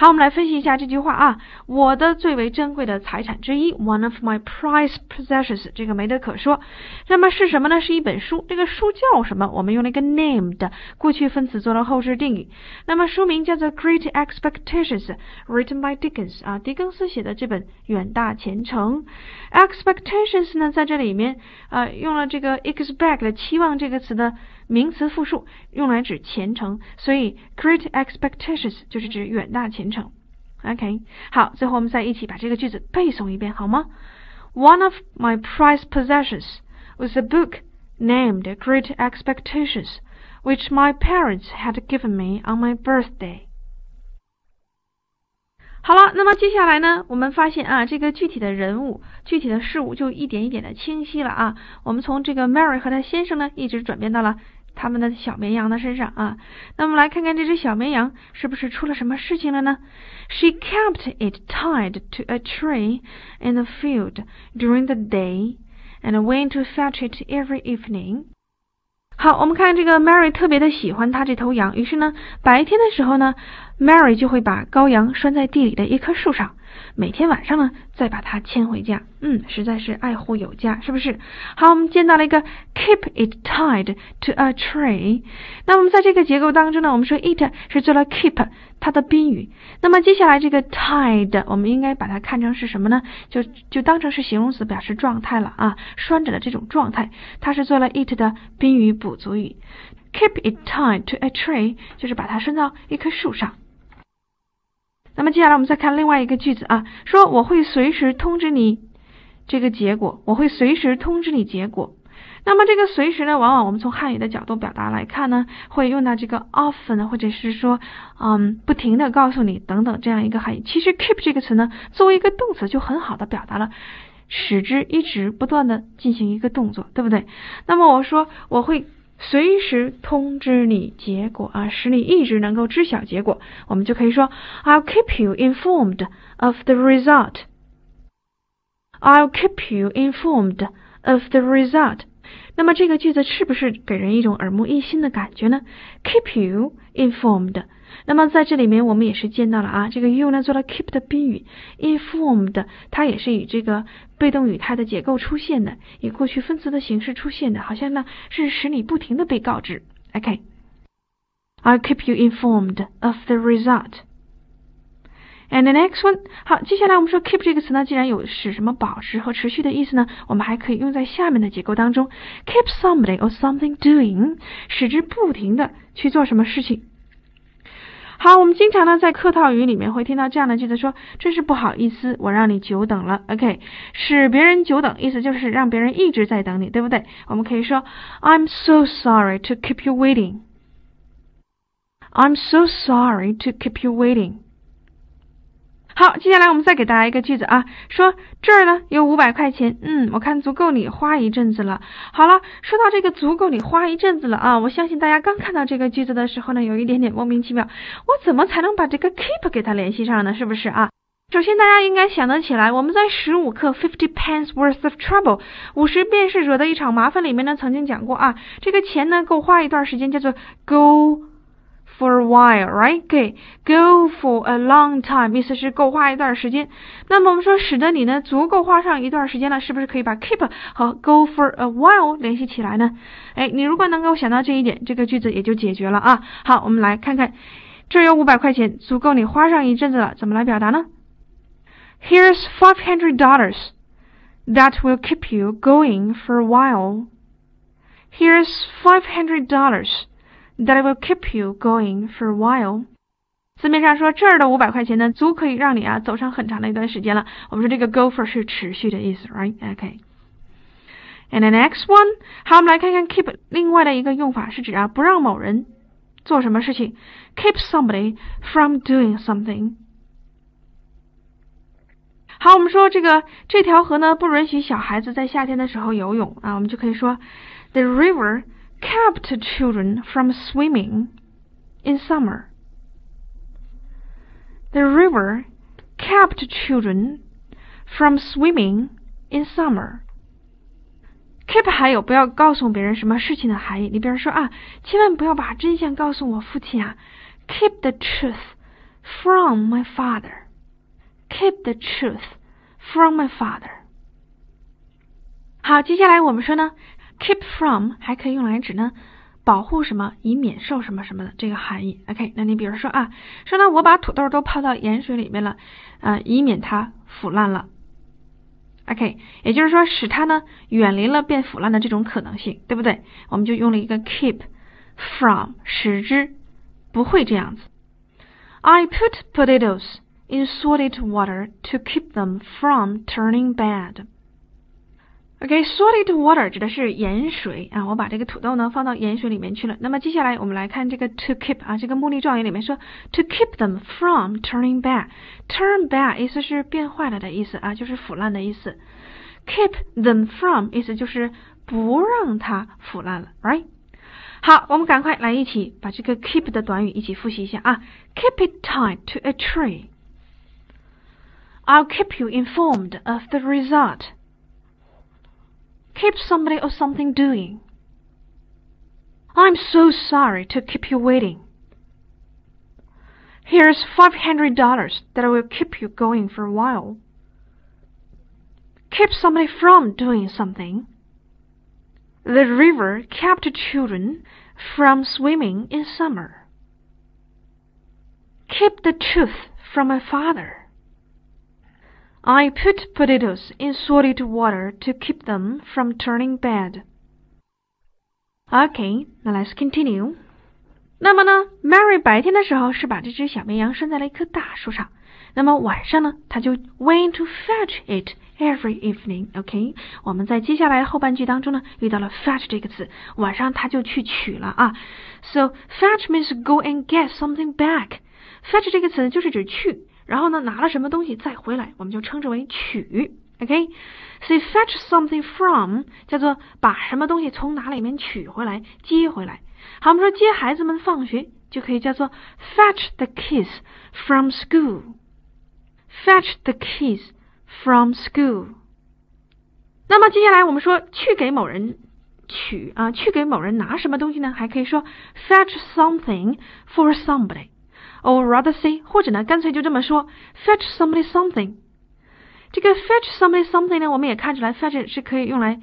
好，我们来分析一下这句话啊。我的最为珍贵的财产之一，one of my prized possessions，这个没得可说。那么是什么呢？是一本书。这个书叫什么？我们用了一个 named 过去分词做了后置定语。那么书名叫做《Great Expectations》，written by Dickens 啊，狄更斯写的这本《远大前程》。Expectations 呢，在这里面啊，用了这个 expect 期望这个词的。名词复数用来指前程，所以 great expectations 就是指远大前程。OK，好，最后我们再一起把这个句子背诵一遍好吗？One of my prized possessions was a book named Great Expectations, which my parents had given me on my birthday. 好了，那么接下来呢，我们发现啊，这个具体的人物、具体的事物就一点一点的清晰了啊。我们从这个 Mary 和她先生呢，一直转变到了。他们的小绵羊的身上啊，那我们来看看这只小绵羊是不是出了什么事情了呢？She kept it tied to a tree in the field during the day and went to fetch it every evening。好，我们看这个 Mary 特别的喜欢她这头羊，于是呢，白天的时候呢，Mary 就会把羔羊拴在地里的一棵树上。每天晚上呢，再把它牵回家。嗯，实在是爱护有加，是不是？好，我们见到了一个 keep it tied to a tree。那我们在这个结构当中呢，我们说 it 是做了 keep 它的宾语。那么接下来这个 tied，我们应该把它看成是什么呢？就就当成是形容词，表示状态了啊，拴着的这种状态，它是做了 it 的宾语补足语。keep it tied to a tree 就是把它拴到一棵树上。那么接下来我们再看另外一个句子啊，说我会随时通知你这个结果，我会随时通知你结果。那么这个随时呢，往往我们从汉语的角度表达来看呢，会用到这个 often，或者是说，嗯，不停的告诉你等等这样一个含义。其实 keep 这个词呢，作为一个动词，就很好的表达了使之一直不断的进行一个动作，对不对？那么我说我会随时通知你结果啊，使你一直能够知晓结果，我们就可以说 I'll keep you informed of the result. I'll keep you informed of the result. 那么这个句子是不是给人一种耳目一新的感觉呢？Keep you informed。那么在这里面我们也是见到了啊，这个 you 呢做了 keep 的宾语，informed 它也是以这个被动语态的结构出现的，以过去分词的形式出现的，好像呢是使你不停的被告知。OK，i keep you informed of the result。And the next one，好，接下来我们说 keep 这个词呢，既然有使什么保持和持续的意思呢，我们还可以用在下面的结构当中，keep somebody or something doing，使之不停的去做什么事情。好，我们经常呢在客套语里面会听到这样的句子，说真是不好意思，我让你久等了。OK，使别人久等，意思就是让别人一直在等你，对不对？我们可以说 I'm so sorry to keep you waiting。I'm so sorry to keep you waiting。好，接下来我们再给大家一个句子啊，说这儿呢有五百块钱，嗯，我看足够你花一阵子了。好了，说到这个足够你花一阵子了啊，我相信大家刚看到这个句子的时候呢，有一点点莫名其妙，我怎么才能把这个 keep 给它联系上呢？是不是啊？首先大家应该想得起来，我们在十五课 fifty pence worth of trouble 五十便是惹的一场麻烦里面呢，曾经讲过啊，这个钱呢够花一段时间，叫做 go。For a while, right? 给 go for a long time，意思是够花一段时间。那么我们说使得你呢足够花上一段时间了，是不是可以把 keep 和 go for a while 联系起来呢？哎，你如果能够想到这一点，这个句子也就解决了啊。好，我们来看看，这有五百块钱，足够你花上一阵子了，怎么来表达呢？Here's five hundred dollars that will keep you going for a while. Here's five hundred dollars. That will keep you going for a while。字面上说，这儿的五百块钱呢，足可以让你啊走上很长的一段时间了。我们说这个 go for 是持续的意思，right？OK。And the next one，好，我们来看看 keep 另外的一个用法是指啊不让某人做什么事情，keep somebody from doing something。好，我们说这个这条河呢不允许小孩子在夏天的时候游泳啊，我们就可以说 the river。 kept children from swimming in summer. The river kept children from swimming in summer. Keep 还有不要告诉别人什么事情的含义。你比如说啊，千万不要把真相告诉我父亲啊。Keep the truth from my father. Keep the truth from my father. 好，接下来我们说呢 ，Keep from 还可以用来指呢，保护什么，以免受什么什么的这个含义。OK，那你比如说啊，说呢，我把土豆都泡到盐水里面了，啊，以免它腐烂了。OK，也就是说使它呢远离了变腐烂的这种可能性，对不对？我们就用了一个 keep from，使之不会这样子。I put potatoes in salted water to keep them from turning bad. OK，salted water 指的是盐水啊，我把这个土豆呢放到盐水里面去了。那么接下来我们来看这个 to keep 啊，这个目的状语里面说 to keep them from turning bad，turn bad 意思是变坏了的意思啊，就是腐烂的意思。keep them from 意思就是不让它腐烂了，right？好，我们赶快来一起把这个 keep 的短语一起复习一下啊，keep it tied to a tree。I'll keep you informed of the result. keep somebody or something doing. I'm so sorry to keep you waiting. Here's $500 that will keep you going for a while. Keep somebody from doing something. The river kept children from swimming in summer. Keep the truth from my father. I put potatoes in salted water to keep them from turning bad. Okay, now let's continue. 那么呢，Mary 白天的时候是把这只小绵羊拴在了一棵大树上。那么晚上呢，他就 went to fetch it every evening. OK，我们在接下来后半句当中呢，遇到了 fetch 这个词，晚上他就去取了啊。So fetch means go and get something back. Fetch 这个词就是指去， 然后呢拿了什么东西再回来，我们就称之为取。OK，so fetch something from 叫做把什么东西从哪里面取回来，接回来。好，我们说接孩子们放学就可以叫做 fetch the kids from school。Fetch the kids from school。那么接下来我们说去给某人取啊，去给某人拿什么东西呢？还可以说 fetch something for somebody somebody，or rather say，或者呢干脆就这么说 fetch somebody something。这个 fetch somebody something 呢，我们也看出来 fetch 是可以用来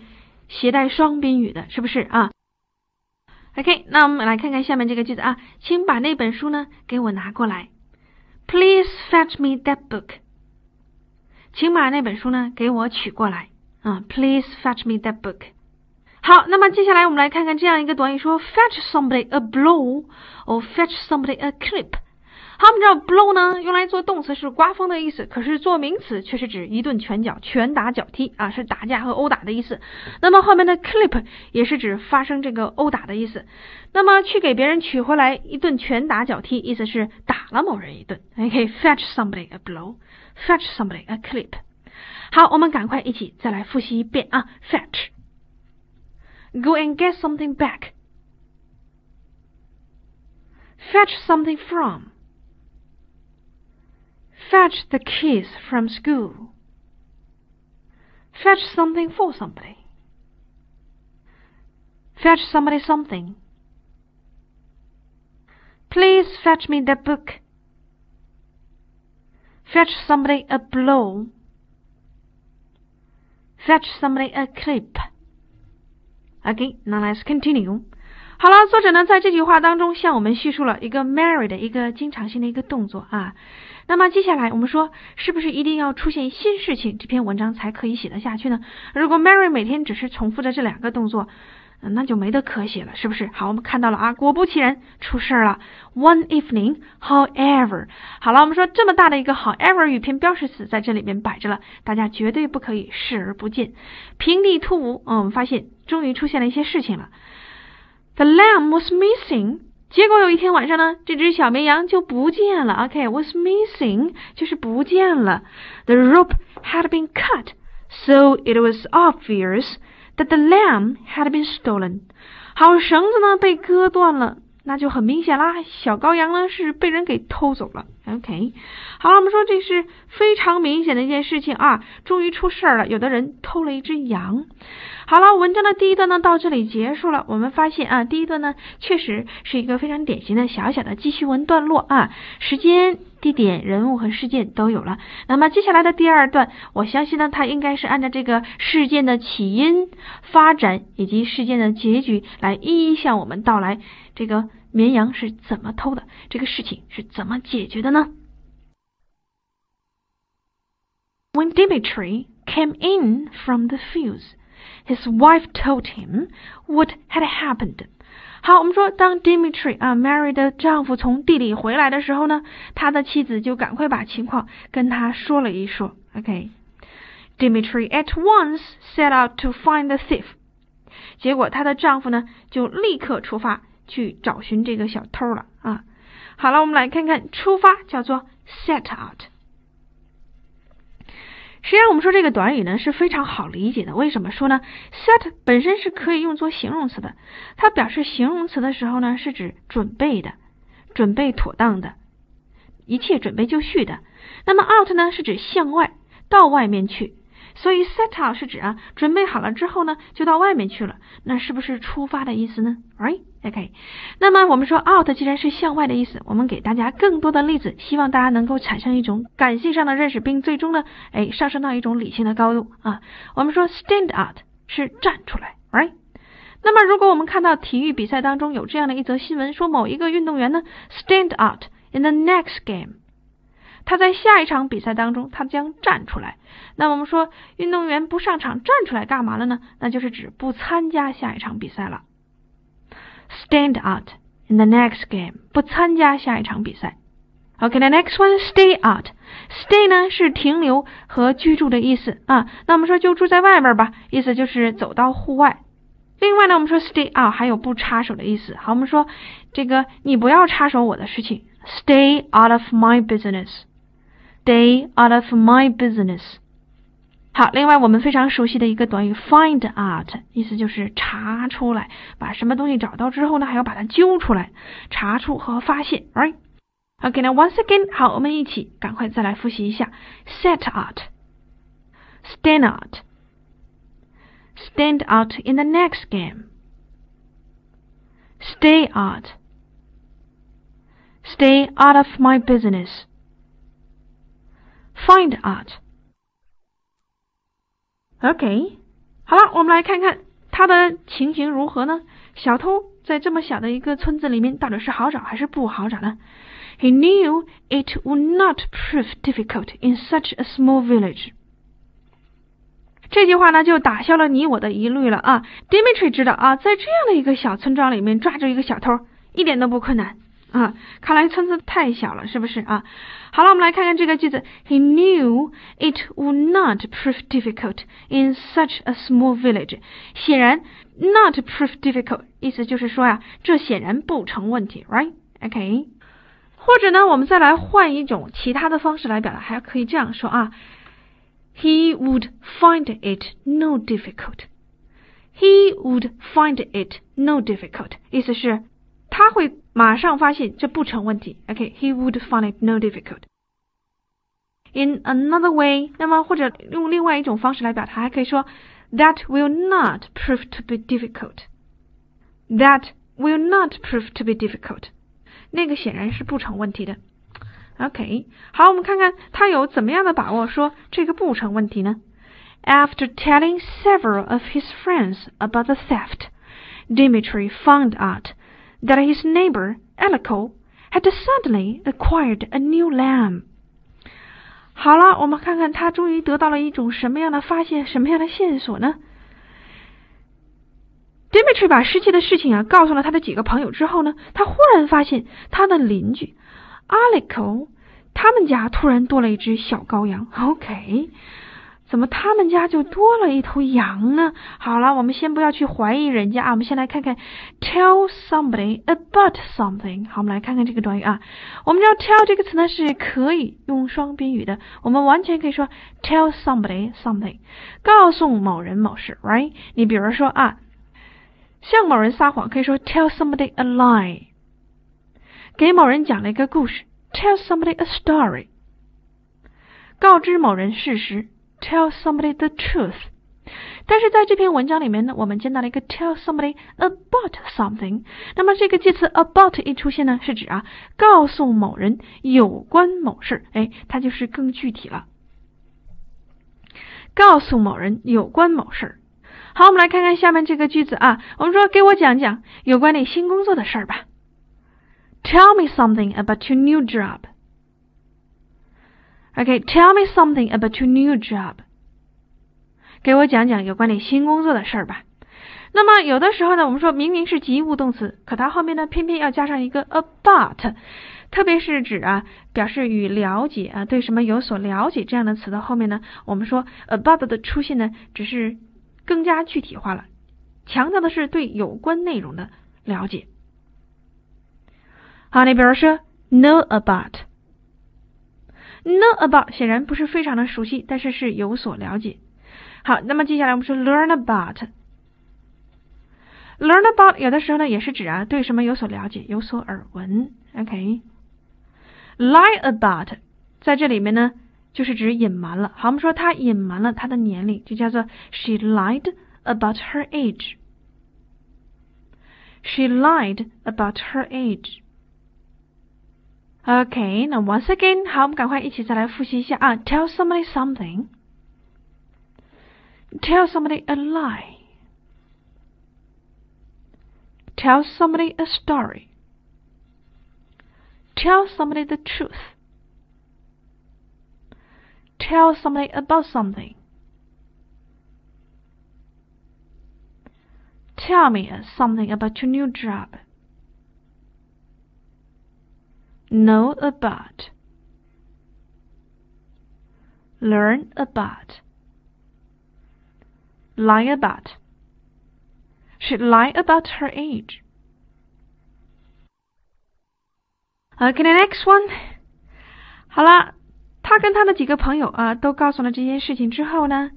携带双宾语的，是不是啊？OK，那我们来看看下面这个句子啊，请把那本书呢给我拿过来。Please fetch me that book。请把那本书呢给我取过来啊。Please fetch me that book。好，那么接下来我们来看看这样一个短语，说 fetch somebody a blow or fetch somebody a clip。 好，我们知道 blow 呢，用来做动词是刮风的意思，可是做名词却是指一顿拳脚、拳打脚踢啊，是打架和殴打的意思。那么后面的 clip 也是指发生这个殴打的意思。那么去给别人取回来一顿拳打脚踢，意思是打了某人一顿。OK，fetch somebody a blow，fetch somebody a clip。好，我们赶快一起再来复习一遍啊，fetch，go and get something back，fetch something from。Fetch the keys from school. Fetch something for somebody. Fetch somebody something. Please fetch me that book. Fetch somebody a blow. Fetch somebody a clip. Okay, now let's continue. 好了，作者呢在这句话当中向我们叙述了一个 Mary 的一个经常性的一个动作啊。 那么接下来我们说，是不是一定要出现新事情，这篇文章才可以写得下去呢？如果 Mary 每天只是重复着这两个动作，那就没得可写了，是不是？好，我们看到了啊，果不其然，出事了。One evening, however，好了，我们说这么大的一个 however 语篇标识词在这里面摆着了，大家绝对不可以视而不见。平地突兀，嗯，我们发现终于出现了一些事情了。The lamb was missing。结果有一天晚上呢，这只小绵羊就不见了。OK，was missing 就是不见了。The rope had been cut, so it was obvious that the lamb had been stolen。好，绳子呢被割断了。那就很明显啦，小羔羊呢是被人给偷走了。OK，好了，我们说这是非常明显的一件事情啊，终于出事儿了，有的人偷了一只羊。好了，文章的第一段呢到这里结束了。我们发现啊，第一段呢确实是一个非常典型的小小的记叙文段落啊，时间、地点、人物和事件都有了。那么接下来的第二段，我相信呢，它应该是按照这个事件的起因、发展以及事件的结局来一一向我们道来。这个绵羊是怎么偷的？这个事情是怎么解决的呢？When Dimitri came in from the fields, his wife told him what had happened. 好，我们说，当 Dimitri 啊 Mary 的丈夫从地里回来的时候呢，他的妻子就赶快把情况跟他说了一说。OK，Dimitri at once set out to find the thief。结果她的丈夫呢，就立刻出发。去找寻这个小偷了啊！好了，我们来看看出发叫做 set out。实际上，我们说这个短语呢是非常好理解的。为什么说呢？set 本身是可以用作形容词的，它表示形容词的时候呢是指准备的、准备妥当的、一切准备就绪的。那么 out 呢是指向外、到外面去。所以 set out 是指啊，准备好了之后呢，就到外面去了。那是不是出发的意思呢？Right？OK，。那么我们说 out 既然是向外的意思，我们给大家更多的例子，希望大家能够产生一种感性上的认识，并最终呢，哎，上升到一种理性的高度啊。我们说 stand out 是站出来，Right？那么如果我们看到体育比赛当中有这样的一则新闻，说某一个运动员呢 stand out in the next game。他在下一场比赛当中，他将站出来。那我们说，运动员不上场站出来干嘛了呢？那就是指不参加下一场比赛了。Stand out in the next game，不参加下一场比赛。OK，the next one stay out。stay 呢是停留和居住的意思啊。那我们说就住在外边吧，意思就是走到户外。另外呢，我们说 stay out 还有不插手的意思。好，我们说这个你不要插手我的事情，stay out of my business。stay out of my business。好，另外我们非常熟悉的一个短语 find out，意思就是查出来，把什么东西找到之后呢，还要把它揪出来，查出和发现，right？OK，那 once again，好，我们一起赶快再来复习一下：set out，stand out，stand out in the next game，stay out，stay out of my business，find out。 OK，好了，我们来看看他的情形如何呢？小偷在这么小的一个村子里面，到底是好找还是不好找呢？He knew it would not prove difficult in such a small village。这句话呢，就打消了你我的疑虑了啊！Dimitri 知道啊，在这样的一个小村庄里面抓住一个小偷，一点都不困难啊！看来村子太小了，是不是啊？好了，我们来看看这个句子。He knew it would not prove difficult in such a small village。显然，not prove difficult 意思就是说呀，这显然不成问题，right？OK。或者呢，我们再来换一种其他的方式来表达，还可以这样说啊：He would find it no difficult. He would find it no difficult. 意思是他会 马上发现这不成问题。OK，He would find it no difficult. In another way，那么或者用另外一种方式来表达，还可以说 That will not prove to be difficult. That will not prove to be difficult. 那个显然是不成问题的。OK，好，我们看看他有怎么样的把握说这个不成问题呢？After telling several of his friends about the theft, Dmitry found out That his neighbor Eliko had suddenly acquired a new lamb. 好了，我们看看他终于得到了一种什么样的发现，什么样的线索呢？Dimitri 把失窃的事情啊告诉了他的几个朋友之后呢，他忽然发现他的邻居 Aliko 他们家突然多了一只小羔羊。OK，怎么他们家就多了一头羊呢？好了，我们先不要去怀疑人家啊，我们先来看看 tell somebody about something。好，我们来看看这个短语啊。我们知道 tell 这个词呢是可以用双宾语的，我们完全可以说 tell somebody something，告诉某人某事，right？你比如说啊。向某人撒谎，可以说 tell somebody a lie。给某人讲了一个故事，tell somebody a story。告知某人事实，tell somebody the truth。但是在这篇文章里面呢，我们见到了一个 tell somebody about something。那么这个介词 about 一出现呢，是指啊，告诉某人有关某事，哎，它就是更具体了。告诉某人有关某事。好，我们来看看下面这个句子啊。我们说，给我讲讲有关你新工作的事儿吧。Tell me something about your new job. OK, tell me something about your new job. 给我讲讲有关你新工作的事儿吧。那么有的时候呢，我们说明明是及物动词，可它后面呢偏偏要加上一个 about，特别是指啊表示与了解啊对什么有所了解这样的词的后面呢，我们说 about 的出现呢只是。更加具体化了，强调的是对有关内容的了解。好，你比如说 know about Know about 显然不是非常的熟悉，但是是有所了解。好，那么接下来我们说 learn about，learn about 有的时候呢也是指啊对什么有所了解，有所耳闻。OK，lie about 在这里面呢。就是指隐瞒了。好，我们说她隐瞒了她的年龄，就叫做 she lied about her age。She lied about her age。OK，那 once again，好，我们赶快一起再来复习一下啊。Tell somebody something。Tell somebody a lie。Tell somebody a story. Tell somebody the truth tell somebody about something. Tell me something about your new job. know about, learn about, lie about. She lie about her age. Okay, the next one. 好了，他跟他的几个朋友啊都告诉了这件事情之后呢，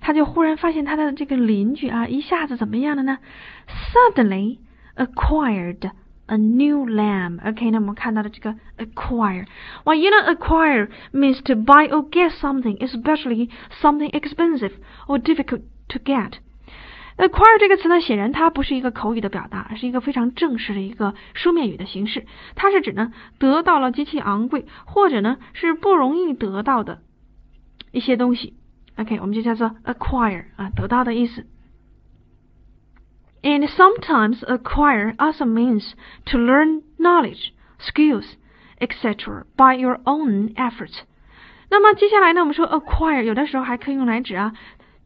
他就忽然发现他的这个邻居啊一下子怎么样了呢？Suddenly acquired a new lamb. OK，那我们看到的这个 acquire，哇，you know acquire means to buy or get something, especially something expensive or difficult to get. acquire 这个词呢，显然它不是一个口语的表达，而是一个非常正式的一个书面语的形式。它是指呢得到了极其昂贵或者呢是不容易得到的一些东西。OK，我们就叫做 acquire 啊，得到的意思。And sometimes acquire also means to learn knowledge, skills, etc. by your own efforts. 那么接下来呢，我们说 acquire 有的时候还可以用来指啊，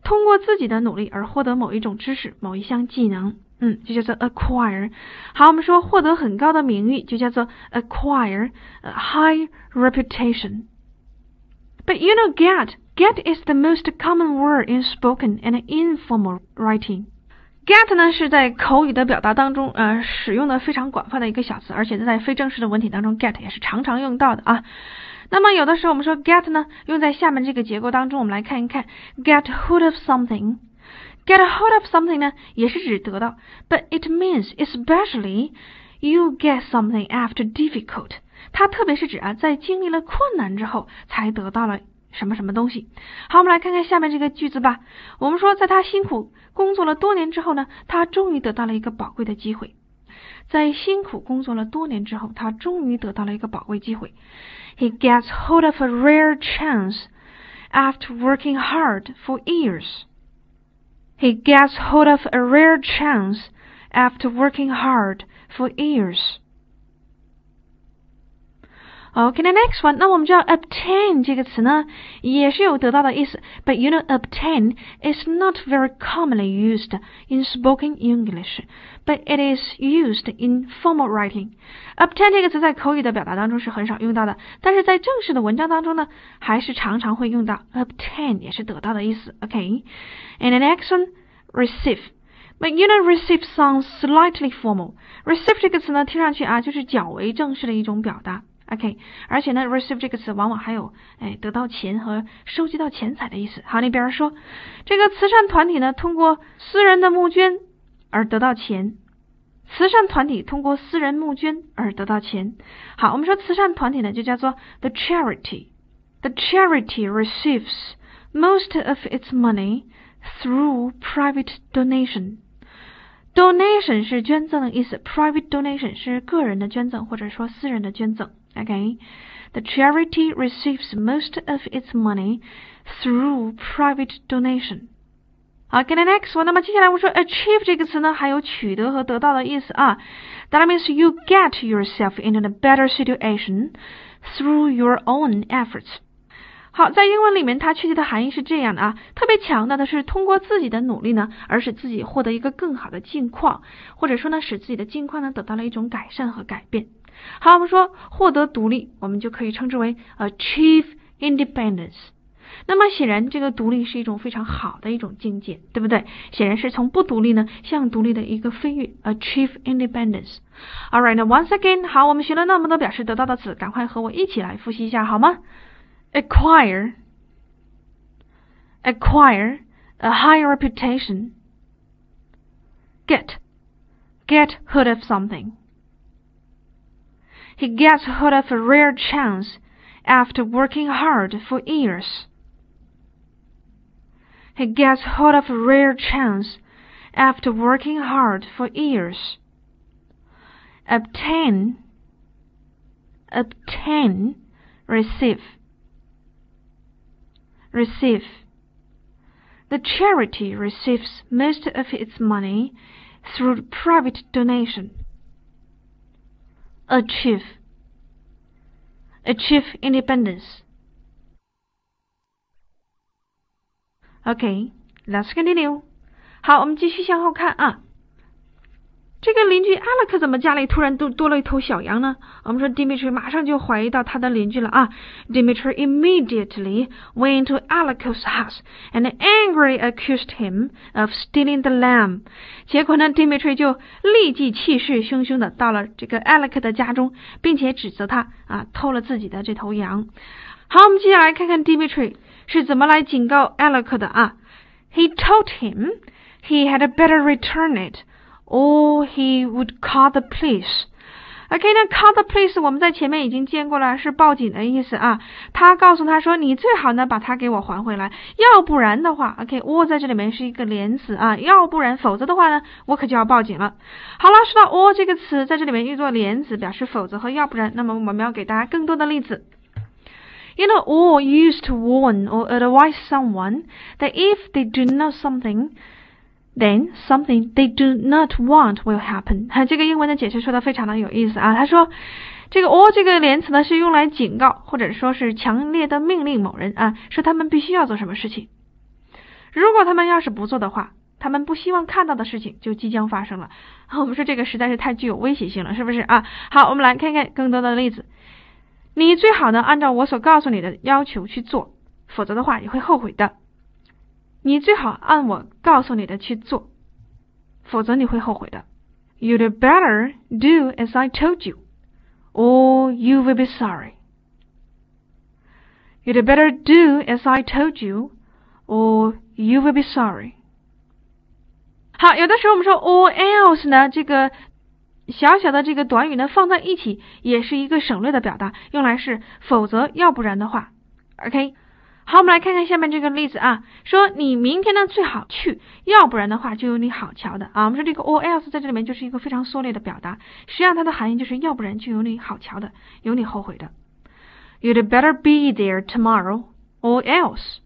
通过自己的努力而获得某一种知识、某一项技能，嗯，就叫做 acquire。好，我们说获得很高的名誉，就叫做 acquire a high reputation。But you know, get get is the most common word in spoken and informal writing. Get 呢是在口语的表达当中，呃，使用的非常广泛的一个小词，而且在非正式的文体当中，get 也是常常用到的啊。那么有的时候我们说 get 呢，用在下面这个结构当中，我们来看一看，get hold of something。get hold of something 呢，也是指得到，but it means especially you get something after difficult。它特别是指啊，在经历了困难之后才得到了。什么什么东西？好，我们来看看下面这个句子吧。我们说，在他辛苦工作了多年之后呢，他终于得到了一个宝贵的机会。在辛苦工作了多年之后，他终于得到了一个宝贵机会。He gets hold of a rare chance after working hard for years. He gets hold of a rare chance after working hard for years. OK，the next one，那我们知道 obtain 这个词呢，也是有得到的意思。But you know, obtain is not very commonly used in spoken English, but it is used in formal writing. Obtain 这个词在口语的表达当中是很少用到的，但是在正式的文章当中呢，还是常常会用到。Obtain 也是得到的意思。OK，and the next one, receive. But you know, receive sounds slightly formal. Receive 这个词呢，听上去啊，就是较为正式的一种表达。 OK，而且呢，receive 这个词往往还有哎得到钱和收集到钱财的意思。好，你比如说，这个慈善团体呢，通过私人的募捐而得到钱。慈善团体通过私人募捐而得到钱。好，我们说慈善团体呢，就叫做 the charity。The charity receives most of its money through private donation。Donation 是捐赠的意思，private donation 是个人的捐赠或者说私人的捐赠。Okay, the charity receives most of its money through private donation. 好，get the next one。那么接下来我说 achieve 这个词呢，还有取得和得到的意思啊。That means you get yourself into a better situation through your own efforts. 好，在英文里面，它确切的含义是这样的啊，特别强调的是通过自己的努力呢，而使自己获得一个更好的境况，或者说呢，使自己的境况呢得到了一种改善和改变。 好，我们说获得独立，我们就可以称之为 achieve independence。那么显然，这个独立是一种非常好的一种境界，对不对？显然是从不独立呢向独立的一个飞跃，achieve independence。All right，那 once again，好，我们学了那么多表示得到的词，赶快和我一起来复习一下好吗？acquire。acquire a high reputation. Get, get hold of something. He gets hold of a rare chance after working hard for years. He gets hold of a rare chance after working hard for years. Obtain, obtain, receive, receive. The charity receives most of its money through private donation achieve achieve independence. Okay, let's continue. 好，我们继续向后看啊。 这个邻居 Alec 怎么家里突然多多了一头小羊呢？我们说 Dimitri 马上就怀疑到他的邻居了啊。Dimitri immediately went to Alec's house and angrily accused him of stealing the lamb。结果呢，Dimitri 就立即气势汹汹的到了这个 Alec 的家中，并且指责他啊偷了自己的这头羊。好，我们接下来看看 Dimitri 是怎么来警告 Alec 的啊。He told him he had better return it。 Or he would call the police. OK，那 call the police 我们在前面已经见过了，是报警的意思啊。他告诉他说，你最好呢把它给我还回来，要不然的话，OK，我在这里面是一个连词啊，要不然，否则的话呢，我可就要报警了。好了，说到 or 这个词在这里面用作连词，表示否则和要不然。那么我们要给大家更多的例子。You know, or used to warn or advise someone that if they do not something then something they do not want will happen。哈，这个英文的解释说的非常的有意思啊。他说，这个 or 这个连词呢是用来警告或者说是强烈的命令某人啊，说他们必须要做什么事情。如果他们要是不做的话，他们不希望看到的事情就即将发生了。我们说这个实在是太具有威胁性了，是不是啊？好，我们来看看更多的例子。你最好呢按照我所告诉你的要求去做，否则的话你会后悔的。你最好按我告诉你的去做，否则你会后悔的。You'd better do as I told you, or you will be sorry. You'd better do as I told you, or you will be sorry. 好，有的时候我们说 or else 呢，这个小小的这个短语呢放在一起也是一个省略的表达，用来是否则要不然的话。OK。好，我们来看看下面这个例子啊，说你明天呢最好去，要不然的话就有你好瞧的啊。我们说这个 or else 在这里面就是一个非常缩略的表达，实际上它的含义就是要不然就有你好瞧的，有你后悔的。You'd better be there tomorrow or else.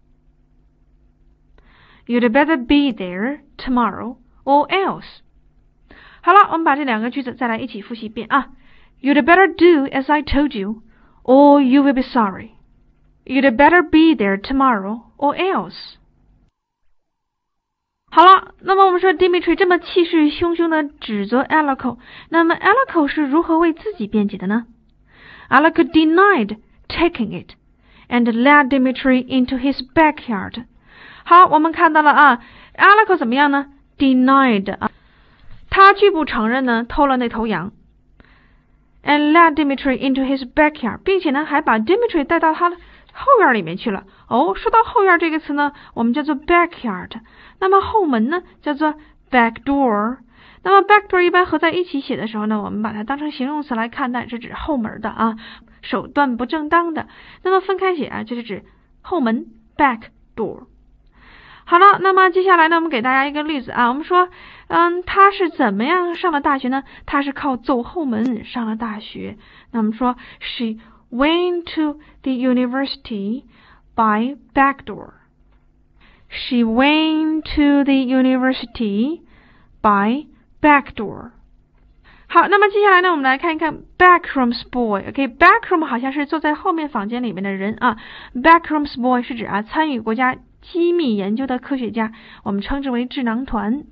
You'd better be there tomorrow or else. 好了，我们把这两个句子再来一起复习一遍啊。You'd better do as I told you, or you will be sorry. You'd better be there tomorrow, or else. 好了，那么我们说 Dimitri 这么气势汹汹的指责 Alec，那么 Alec 是如何为自己辩解的呢？Alec denied taking it and led Dimitri into his backyard。好，我们看到了啊，Alec 怎么样呢？Denied 啊，他拒不承认呢偷了那头羊，and led Dimitri into his backyard，并且呢还把 Dimitri 带到他的。 后院里面去了哦。说到后院这个词呢，我们叫做 backyard。那么后门呢，叫做 back door。那么 back door 一般合在一起写的时候呢，我们把它当成形容词来看待，是指后门的啊，手段不正当的。那么分开写啊，就是指后门 back door。好了，那么接下来呢，我们给大家一个例子啊，我们说，嗯，他是怎么样上了大学呢？他是靠走后门上了大学。那我们说，she。went to the university by back door. She went to the university by back door. 好，那么接下来呢，我们来看一看 backrooms boy。OK，backroom 好像是坐在后面房间里面的人啊。backrooms boy 是指啊参与国家机密研究的科学家，我们称之为智囊团。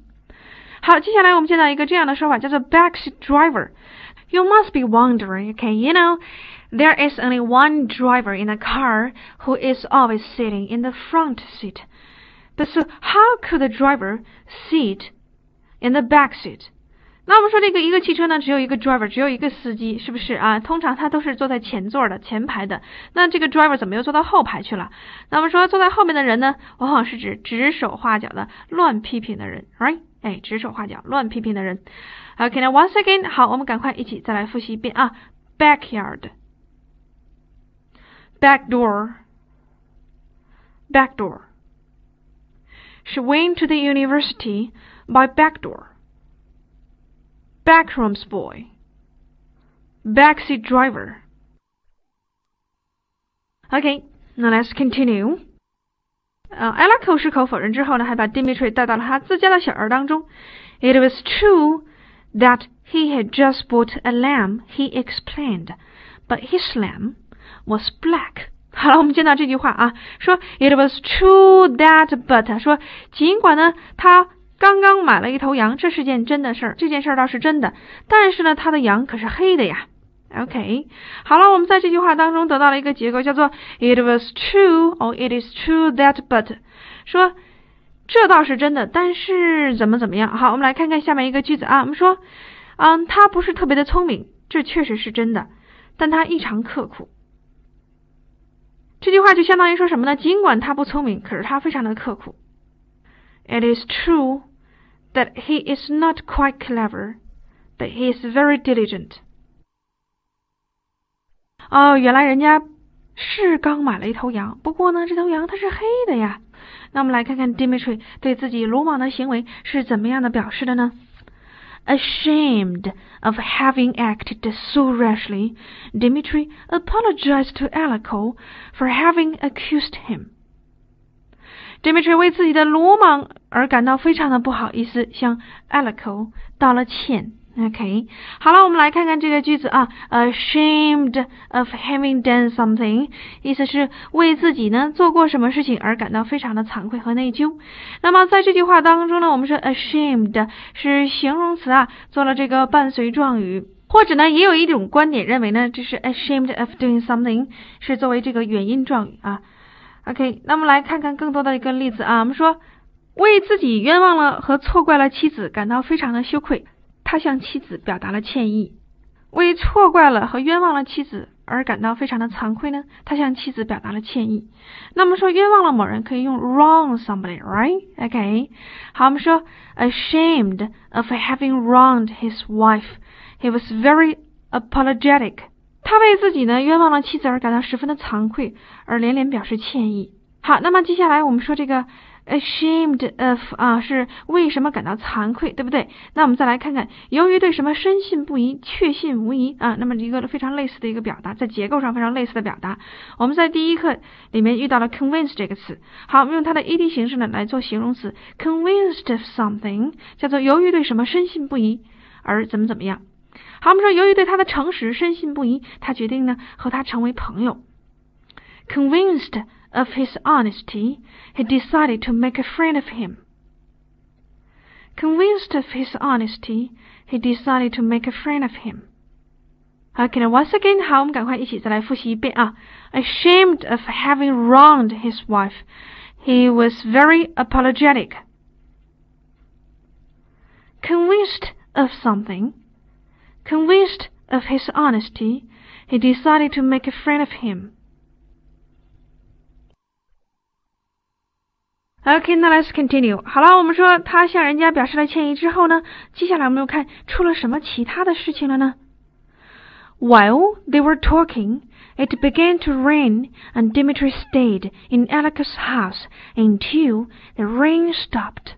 好，接下来我们见到一个这样的说法，叫做 backseat driver。You must be wondering, okay, you know, there is only one driver in a car who is always sitting in the front seat. But so how could the driver sit in the back seat? 那我们说这个一个汽车呢，只有一个 driver，只有一个司机，是不是啊？通常他都是坐在前座的前排的。那这个 driver 怎么又坐到后排去了？那么说坐在后面的人呢，往往是指指手画脚的乱批评的人，right？哎，指手画脚、乱批评的人。OK，那 once again，好，我们赶快一起再来复习一遍啊。Backyard, back door, back door. She went to the university by back door. Backrooms boy, backseat driver. Okay, now let's continue. 呃，Ella 口矢口否认之后呢，还把 Dimitri 带到了他自家的小院当中。It was true that he had just bought a lamb, he explained, but his lamb was black. 好了，我们见到这句话啊，说 It was true that but 说尽管呢他刚刚买了一头羊，这是件真的事儿，这件事儿倒是真的。但是呢，他的羊可是黑的呀。OK，好了，我们在这句话当中得到了一个结构，叫做 It was true or It is true that but，说这倒是真的，但是怎么怎么样？好，我们来看看下面一个句子啊，我们说，嗯，他不是特别的聪明，这确实是真的，但他异常刻苦。这句话就相当于说什么呢？尽管他不聪明，可是他非常的刻苦。It is true that he is not quite clever, but he is very diligent. 哦，原来人家是刚买了一头羊，不过呢，这头羊它是黑的呀。那我们来看看 Dimitri 对自己鲁莽的行为是怎么样的表示的呢 ？Ashamed of having acted so rashly, Dmitri apologized to Aleko for having accused him. Dmitri 为自己的鲁莽而感到非常的不好意思，向 Aleko 道了歉。 OK，好了，我们来看看这个句子啊，ashamed of having done something，意思是为自己呢做过什么事情而感到非常的惭愧和内疚。那么在这句话当中呢，我们说 ashamed 是形容词啊，做了这个伴随状语，或者呢也有一种观点认为呢，这是 ashamed of doing something 是作为这个原因状语啊。OK，那么来看看更多的一个例子啊，我们说为自己冤枉了和错怪了妻子感到非常的羞愧。他向妻子表达了歉意，为错怪了和冤枉了妻子而感到非常的惭愧呢。他向妻子表达了歉意。那么说冤枉了某人可以用 wrong somebody，right？OK。好，我们说 ashamed of having wronged his wife，he was very apologetic。他为自己呢冤枉了妻子而感到十分的惭愧，而连连表示歉意。好，那么接下来我们说这个。Ashamed of 啊，是为什么感到惭愧，对不对？那我们再来看看，由于对什么深信不疑、确信无疑啊，那么一个非常类似的一个表达，在结构上非常类似的表达。我们在第一课里面遇到了 convince 这个词，好，我们用它的 ed 形式呢来做形容词，convinced of something 叫做由于对什么深信不疑而怎么怎么样。好，我们说由于对他的诚实深信不疑，他决定呢和他成为朋友，convinced。of his honesty, he decided to make a friend of him. Convinced of his honesty, he decided to make a friend of him. Okay, now once again, 好，我们赶快一起再来复习一遍啊。Ashamed of having wronged his wife, he was very apologetic. Convinced of something, convinced of his honesty, he decided to make a friend of him. Okay, now let's continue. 好了，我们说他向人家表示了歉意之后呢，接下来我们又看出了什么其他的事情了呢？While they were talking, it began to rain, and Dimitri stayed in Aleka's house until the rain stopped.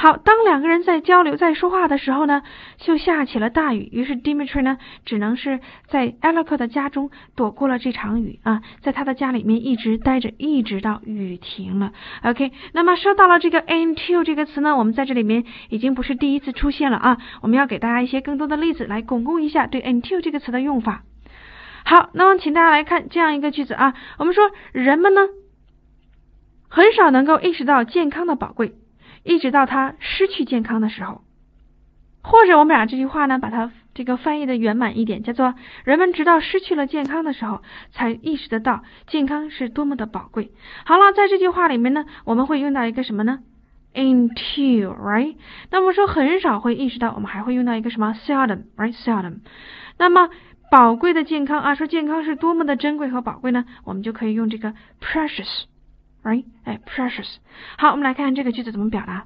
好，当两个人在交流、在说话的时候呢，就下起了大雨。于是 Dimitri 呢，只能是在 Alec 的家中躲过了这场雨啊，在他的家里面一直待着，一直到雨停了。OK，那么说到了这个 until 这个词呢，我们在这里面已经不是第一次出现了啊。我们要给大家一些更多的例子来巩固一下对 until 这个词的用法。好，那么请大家来看这样一个句子啊，我们说人们呢，很少能够意识到健康的宝贵。一直到他失去健康的时候，或者我们把这句话呢，把它这个翻译的圆满一点，叫做人们直到失去了健康的时候，才意识得到健康是多么的宝贵。好了，在这句话里面呢，我们会用到一个什么呢？Until，right？那么说很少会意识到，我们还会用到一个什么？Seldom，right？Seldom。那么宝贵的健康啊，说健康是多么的珍贵和宝贵呢？我们就可以用这个 precious。right？哎，precious。好，我们来看看这个句子怎么表达。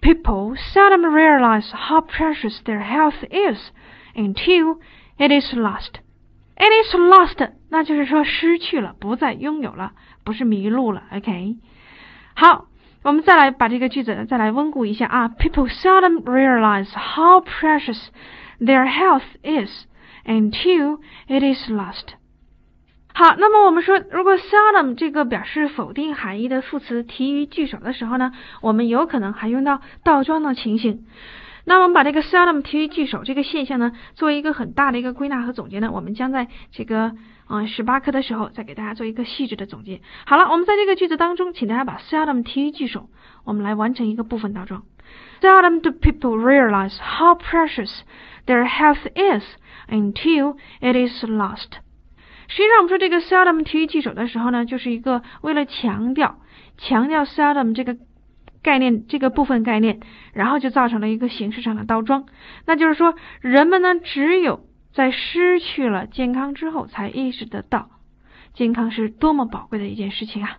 People seldom realize how precious their health is until it is lost. It is lost，那就是说失去了，不再拥有了，不是迷路了。OK，好，我们再来把这个句子再来温故一下啊。People seldom realize how precious their health is until it is lost. 好，那么我们说，如果 seldom 这个表示否定含义的副词提于句首的时候呢，我们有可能还用到倒装的情形。那我们把这个 seldom 提于句首这个现象呢，作为一个很大的一个归纳和总结呢，我们将在这个嗯十八课的时候再给大家做一个细致的总结。好了，我们在这个句子当中，请大家把 seldom 提于句首，我们来完成一个部分倒装。Seldom do people realize how precious their health is until it is lost。实际上，我们说这个 seldom 提于句首的时候呢，就是一个为了强调强调 seldom 这个概念这个部分概念，然后就造成了一个形式上的倒装。那就是说，人们呢只有在失去了健康之后，才意识得到健康是多么宝贵的一件事情啊。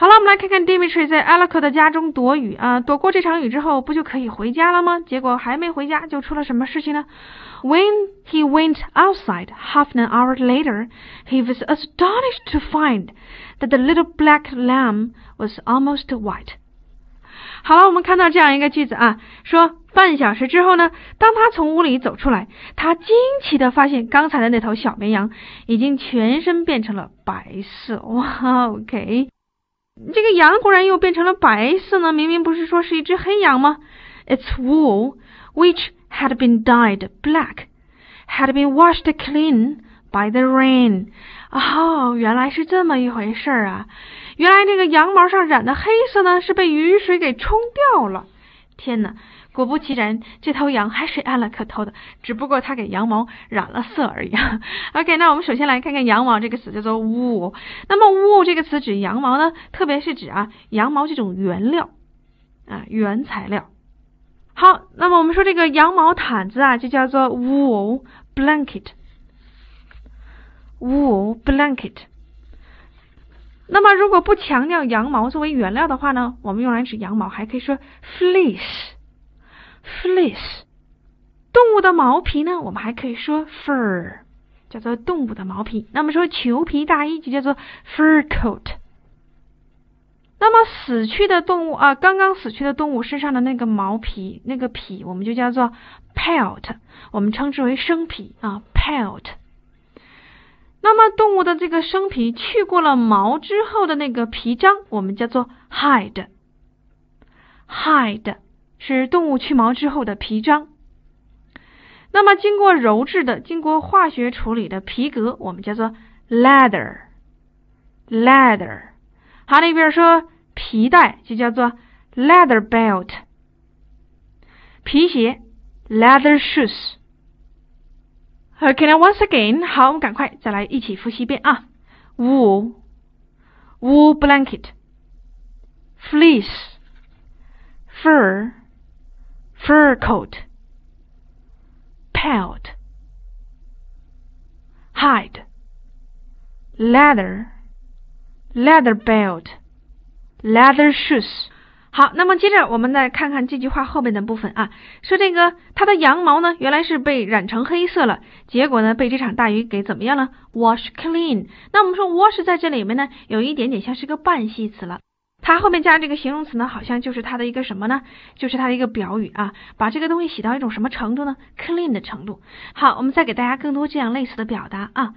好了，我们来看看 Dimitri 在 Alec 的家中躲雨啊，躲过这场雨之后，不就可以回家了吗？结果还没回家，就出了什么事情呢？When he went outside half an hour later, he was astonished to find that the little black lamb was almost white. 好了，我们看到这样一个句子啊，说半小时之后呢，当他从屋里走出来，他惊奇的发现刚才的那头小绵羊已经全身变成了白色。哇，OK。这个羊忽然又变成了白色呢？明明不是说是一只黑羊吗？Its wool, which had been dyed black, had been washed clean by the rain. 哦，原来是这么一回事儿啊！原来这个羊毛上染的黑色呢，是被雨水给冲掉了。天哪！果不其然，这头羊还是艾勒克偷的，只不过他给羊毛染了色而已。OK，那我们首先来看看羊毛这个词，叫做 wool。那么 wool 这个词指羊毛呢，特别是指啊羊毛这种原料啊原材料。好，那么我们说这个羊毛毯子啊，就叫做 wool blanket。wool blanket。那么如果不强调羊毛作为原料的话呢，我们用来指羊毛还可以说 fleece。fleece，动物的毛皮呢，我们还可以说 fur，叫做动物的毛皮。那么说裘皮大衣就叫做 fur coat。那么死去的动物啊，刚刚死去的动物身上的那个毛皮，那个皮我们就叫做 pelt，我们称之为生皮啊 pelt。那么动物的这个生皮去过了毛之后的那个皮张，我们叫做 hide，hide。是动物去毛之后的皮张。那么经过鞣制的、经过化学处理的皮革，我们叫做 leather。leather。好，那边说皮带就叫做 leather belt。皮鞋 leather shoes。Okay, now once again，好，我们赶快再来一起复习一遍啊：wool，wool blanket fleece。fur coat, pelt, hide, leather, leather belt, leather shoes。好，那么接着我们再看看这句话后面的部分啊，说这个它的羊毛呢，原来是被染成黑色了，结果呢被这场大雨给怎么样了？wash clean。那我们说 wash 在这里面呢，有一点点像是个半系词了。它后面加这个形容词呢，好像就是它的一个什么呢？就是它的一个表语啊，把这个东西洗到一种什么程度呢？clean 的程度。好，我们再给大家更多这样类似的表达啊。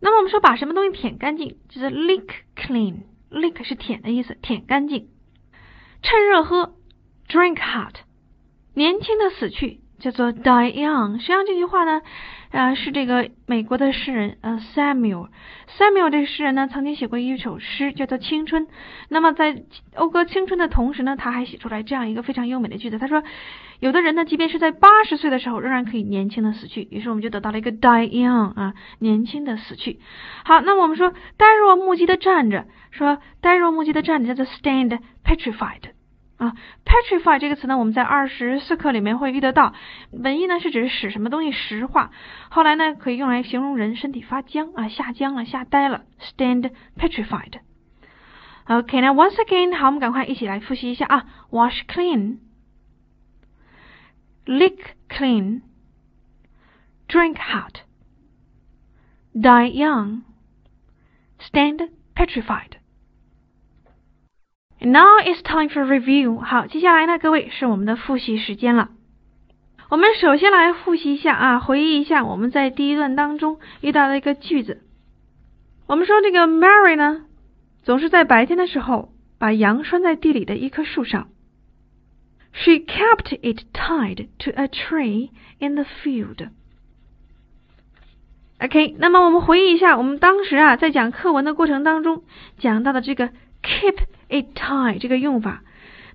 那么我们说把什么东西舔干净，就是 lick clean，lick 是舔的意思，舔干净。趁热喝，drink hot。年轻的死去，叫做 die young。实际上这句话呢。啊，是这个美国的诗人，呃，Samuel。Samuel 这个诗人呢，曾经写过一首诗，叫做《青春》。那么在讴歌青春的同时呢，他还写出来这样一个非常优美的句子。他说，有的人呢，即便是在八十岁的时候，仍然可以年轻的死去。于是我们就得到了一个 die young 啊，年轻的死去。好，那我们说，呆若木鸡的站着，说呆若木鸡的站着叫做 stand petrified。啊，petrify 这个词呢，我们在二十四课里面会遇得到。本意呢是指使什么东西石化，后来呢可以用来形容人身体发僵啊，吓僵了，吓呆了，stand petrified。OK，那 once again，好，我们赶快一起来复习一下啊，wash clean，lick clean，drink hot，die young，stand petrified。 Now it's time for review。好，接下来呢，各位是我们的复习时间了。我们首先来复习一下啊，回忆一下我们在第一段当中遇到的一个句子。我们说这个 Mary 呢，总是在白天的时候把羊拴在地里的一棵树上。She kept it tied to a tree in the field. OK，那么我们回忆一下，我们当时啊在讲课文的过程当中讲到的这个 keep It tie 这个用法。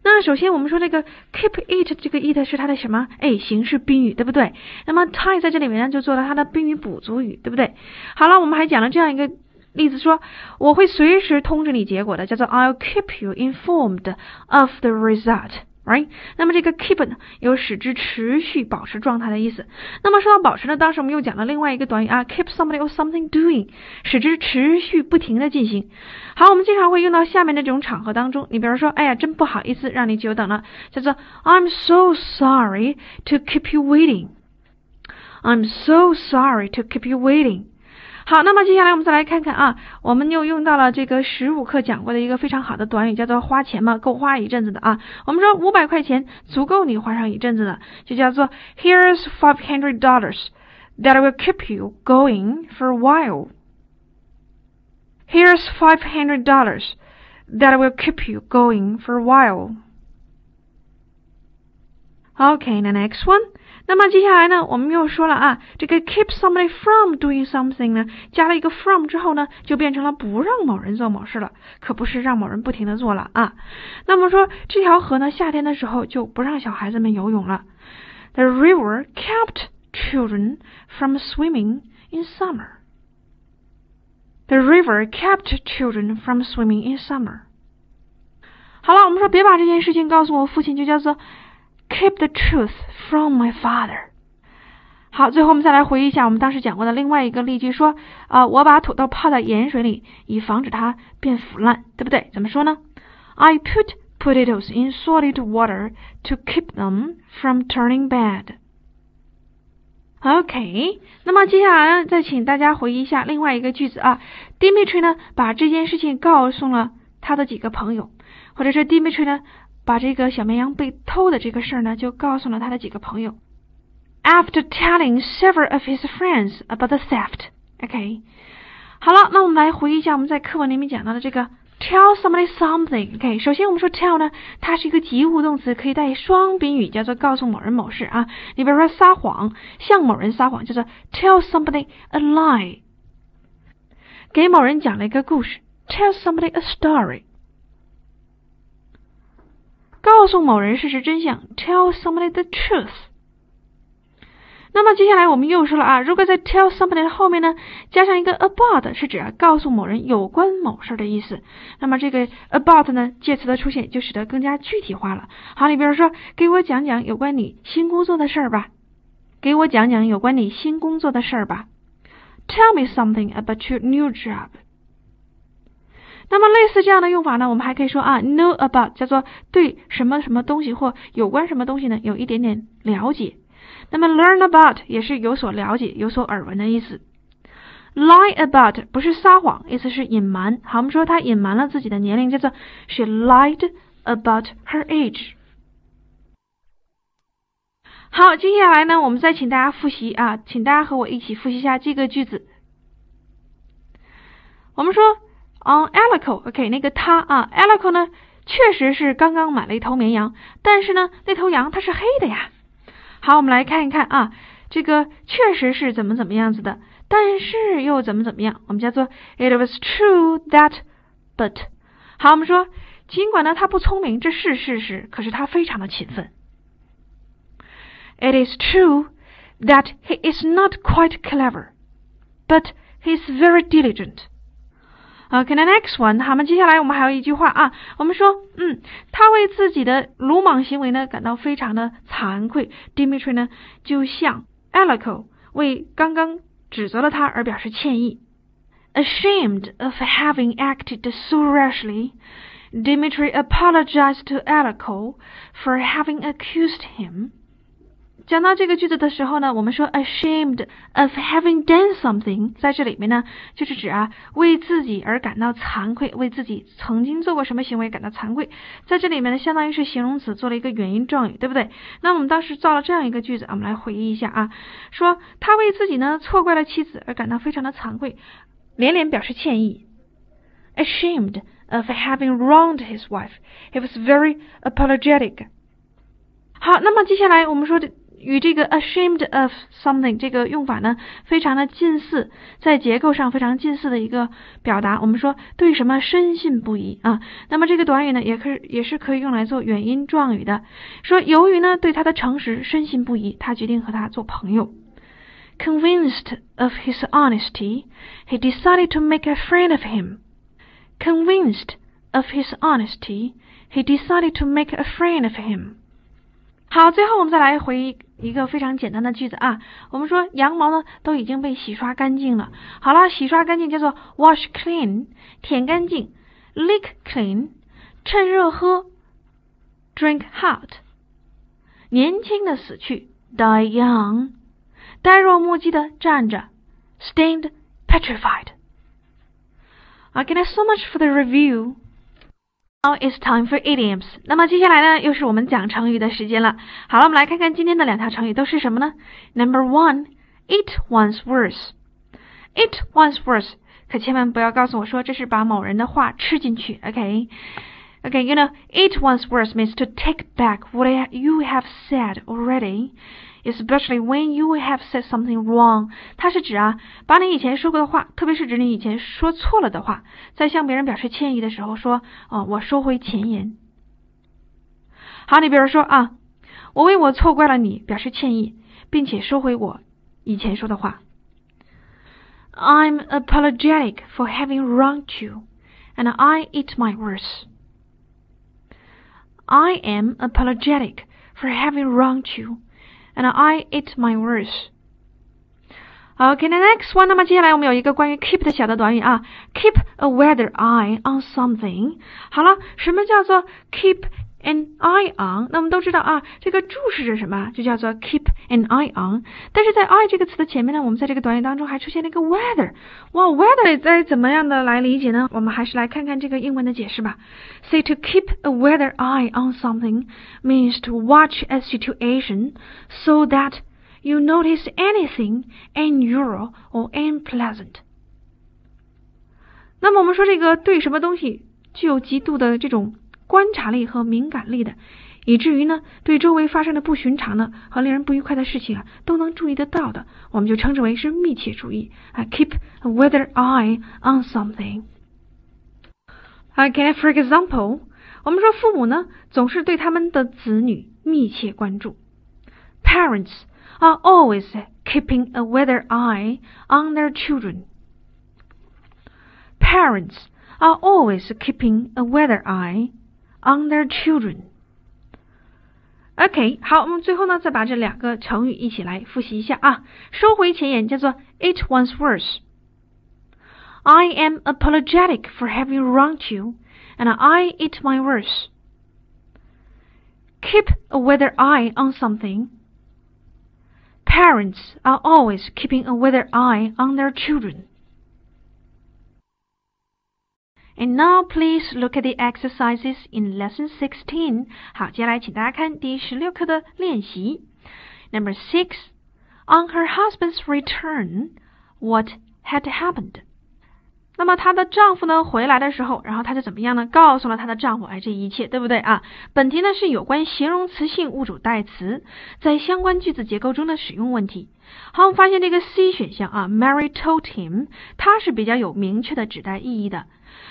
那首先我们说这个 keep it 这个 it 是它的什么？哎，形式宾语，对不对？那么 tie 在这里面呢就做了它的宾语补足语，对不对？好了，我们还讲了这样一个例子，说我会随时通知你结果的，叫做 I'll keep you informed of the result。right？那么这个 keep 呢，有使之持续保持状态的意思。那么说到保持呢，当时我们又讲了另外一个短语啊，keep somebody or something doing，使之持续不停的进行。好，我们经常会用到下面的这种场合当中。你比如说，哎呀，真不好意思让你久等了，叫做 I'm so sorry to keep you waiting。I'm so sorry to keep you waiting。好，那么接下来我们再来看看啊，我们又用到了这个十五课讲过的一个非常好的短语，叫做花钱嘛，够花一阵子的啊。我们说五百块钱足够你花上一阵子的，就叫做 Here's five hundred dollars that will keep you going for a while. Here's five hundred dollars that will keep you going for a while. Okay, the next one. 那么接下来呢，我们又说了啊，这个 keep somebody from doing something 呢，加了一个 from 之后呢，就变成了不让某人做某事了，可不是让某人不停的做了啊。那么说这条河呢，夏天的时候就不让小孩子们游泳了。The river kept children from swimming in summer. The river kept children from swimming in summer. 好了，我们说别把这件事情告诉我父亲，就叫做。 Keep the truth from my father。好，最后我们再来回忆一下我们当时讲过的另外一个例句，说啊，我把土豆泡在盐水里，以防止它变腐烂，对不对？怎么说呢？I put potatoes in salted water to keep them from turning bad。OK，那么接下来，再请大家回忆一下另外一个句子啊。Dimitri 呢，把这件事情告诉了他的几个朋友，或者是 Dimitri 呢。把这个小绵羊被偷的这个事儿呢，就告诉了他的几个朋友。After telling several of his friends about the theft, OK，好了，那我们来回忆一下我们在课文里面讲到的这个 tell somebody something。OK，首先我们说 tell 呢，它是一个及物动词，可以带双宾语，叫做告诉某人某事啊。你比如说撒谎，向某人撒谎，叫做 tell somebody a lie。给某人讲了一个故事，tell somebody a story。告诉某人事实真相，tell somebody the truth。那么接下来我们又说了啊，如果在 tell somebody 的后面呢，加上一个 about，是指啊告诉某人有关某事的意思。那么这个 about 呢，介词的出现就使得更加具体化了。好，你比如说，给我讲讲有关你新工作的事儿吧。给我讲讲有关你新工作的事儿吧。Tell me something about your new job。那么类似这样的用法呢，我们还可以说啊，know about 叫做对什么什么东西或有关什么东西呢有一点点了解。那么 learn about 也是有所了解、有所耳闻的意思。lie about 不是撒谎，意思是隐瞒。好，我们说他隐瞒了自己的年龄，叫做 she lied about her age。好，接下来呢，我们再请大家复习啊，请大家和我一起复习一下这个句子。我们说。On Alico，OK，那个他啊，Alico 呢，确实是刚刚买了一头绵羊，但是呢，那头羊它是黑的呀。好，我们来看一看啊，这个确实是怎么怎么样子的，但是又怎么怎么样？我们叫做 It was true that，but。好，我们说，尽管呢他不聪明，这是事实，可是他非常的勤奋。It is true that he is not quite clever，but he is very diligent。OK，那 next one，好，我们接下来我们还有一句话啊，我们说，嗯，他为自己的鲁莽行为呢感到非常的惭愧。Dimitri 呢就向 Alico 为刚刚指责了他而表示歉意。Ashamed of having acted so rashly, Dimitri apologized to Alico for having accused him. 讲到这个句子的时候呢，我们说 ashamed of having done something，在这里面呢，就是指啊为自己而感到惭愧，为自己曾经做过什么行为感到惭愧。在这里面呢，相当于是形容词做了一个原因状语，对不对？那我们当时造了这样一个句子，我们来回忆一下啊，说他为自己呢错怪了妻子而感到非常的惭愧，连连表示歉意。Ashamed of having wronged his wife, he was very apologetic. 好，那么接下来我们说的与这个 ashamed of something 这个用法呢，非常的近似，在结构上非常近似的一个表达。我们说对什么深信不疑啊？那么这个短语呢，也可也是可以用来做原因状语的。说由于呢对他的诚实深信不疑，他决定和他做朋友。Convinced of his honesty, he decided to make a friend of him. Convinced of his honesty, he decided to make a friend of him. 好，最后我们再来回忆一个非常简单的句子啊。我们说羊毛呢都已经被洗刷干净了。好了，洗刷干净叫做 wash clean，舔干净；lick clean，趁热喝；drink hot，年轻的死去；die young，呆若木鸡的站着；stand petrified。I get so much for the review. Now it's time for idioms。那么接下来呢，又是我们讲成语的时间了。好了，我们来看看今天的两条成语都是什么呢？Number one, eat one's words。Eat one's words，可千万不要告诉我说这是把某人的话吃进去。OK。Okay, you know, eat one's words means to take back what you have said already especially when you have said something wrong，它是指啊，把你以前说过的话，特别是指你以前说错了的话，在向别人表示歉意的时候说，哦，我收回前言。好，你比如说啊，我为我错怪了你表示歉意，并且收回我以前说的话。I'm apologetic for having wronged you, and I eat my words. I am apologetic for having wronged you and I eat my words. Okay, the next one，那么接下来我们有一个关于 keep 的小的短语啊，keep a weather eye on something。好了，什么叫做 keep an eye on，那我们都知道啊，这个注视着什么，就叫做 keep an eye on。但是在 eye 这个词的前面呢，我们在这个短语当中还出现了一个 weather。哇，weather 该怎么样的来理解呢？我们还是来看看这个英文的解释吧。Say to keep a weather eye on something means to watch a situation so that you notice anything unusual or unpleasant。那么我们说这个对什么东西具有极度的这种 观察力和敏感力的，以至于呢，对周围发生的不寻常的和令人不愉快的事情啊，都能注意得到的，我们就称之为是密切注意啊，keep a weather eye on something。Okay, for example，我们说父母呢，总是对他们的子女密切关注。Parents are always keeping a weather eye on their children. Parents are always keeping a weather eye on their children. OK，好，我们最后呢，再把这两个成语一起来复习一下啊。收回前言叫做 eat one's words。I am apologetic for having wronged you, and I eat my words. Keep a weather eye on something. Parents are always keeping a weather eye on their children. And now please look at the exercises in lesson sixteen. 好，接下来请大家看第十六课的练习。Number six, on her husband's return, what had happened? 那么她的丈夫呢回来的时候，然后她就怎么样呢？告诉了她的丈夫，哎，这一切对不对啊？本题呢是有关形容词性物主代词在相关句子结构中的使用问题。好，我们发现这个 C 选项啊，Mary told him，它是比较有明确的指代意义的。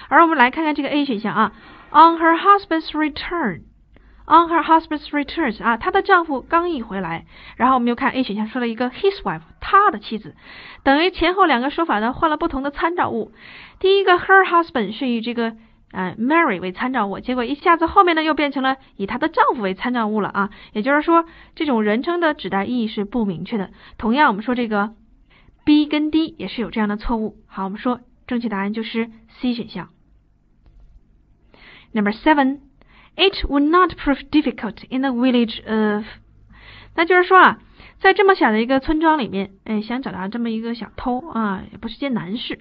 而我们来看看这个 A 选项啊，On her husband's return，On her husband's returns 啊，她的丈夫刚一回来。然后我们又看 A 选项说了一个 his wife，他的妻子，等于前后两个说法呢换了不同的参照物。第一个 her husband 是以这个呃 Mary 为参照物，结果一下子后面呢又变成了以她的丈夫为参照物了啊。也就是说，这种人称的指代意义是不明确的。同样，我们说这个 B 跟 D 也是有这样的错误。好，我们说正确答案就是 C 选项。Number seven, it would not prove difficult in the village of。那就是说啊，在这么小的一个村庄里面，哎，想找到这么一个小偷啊，也不是件难事。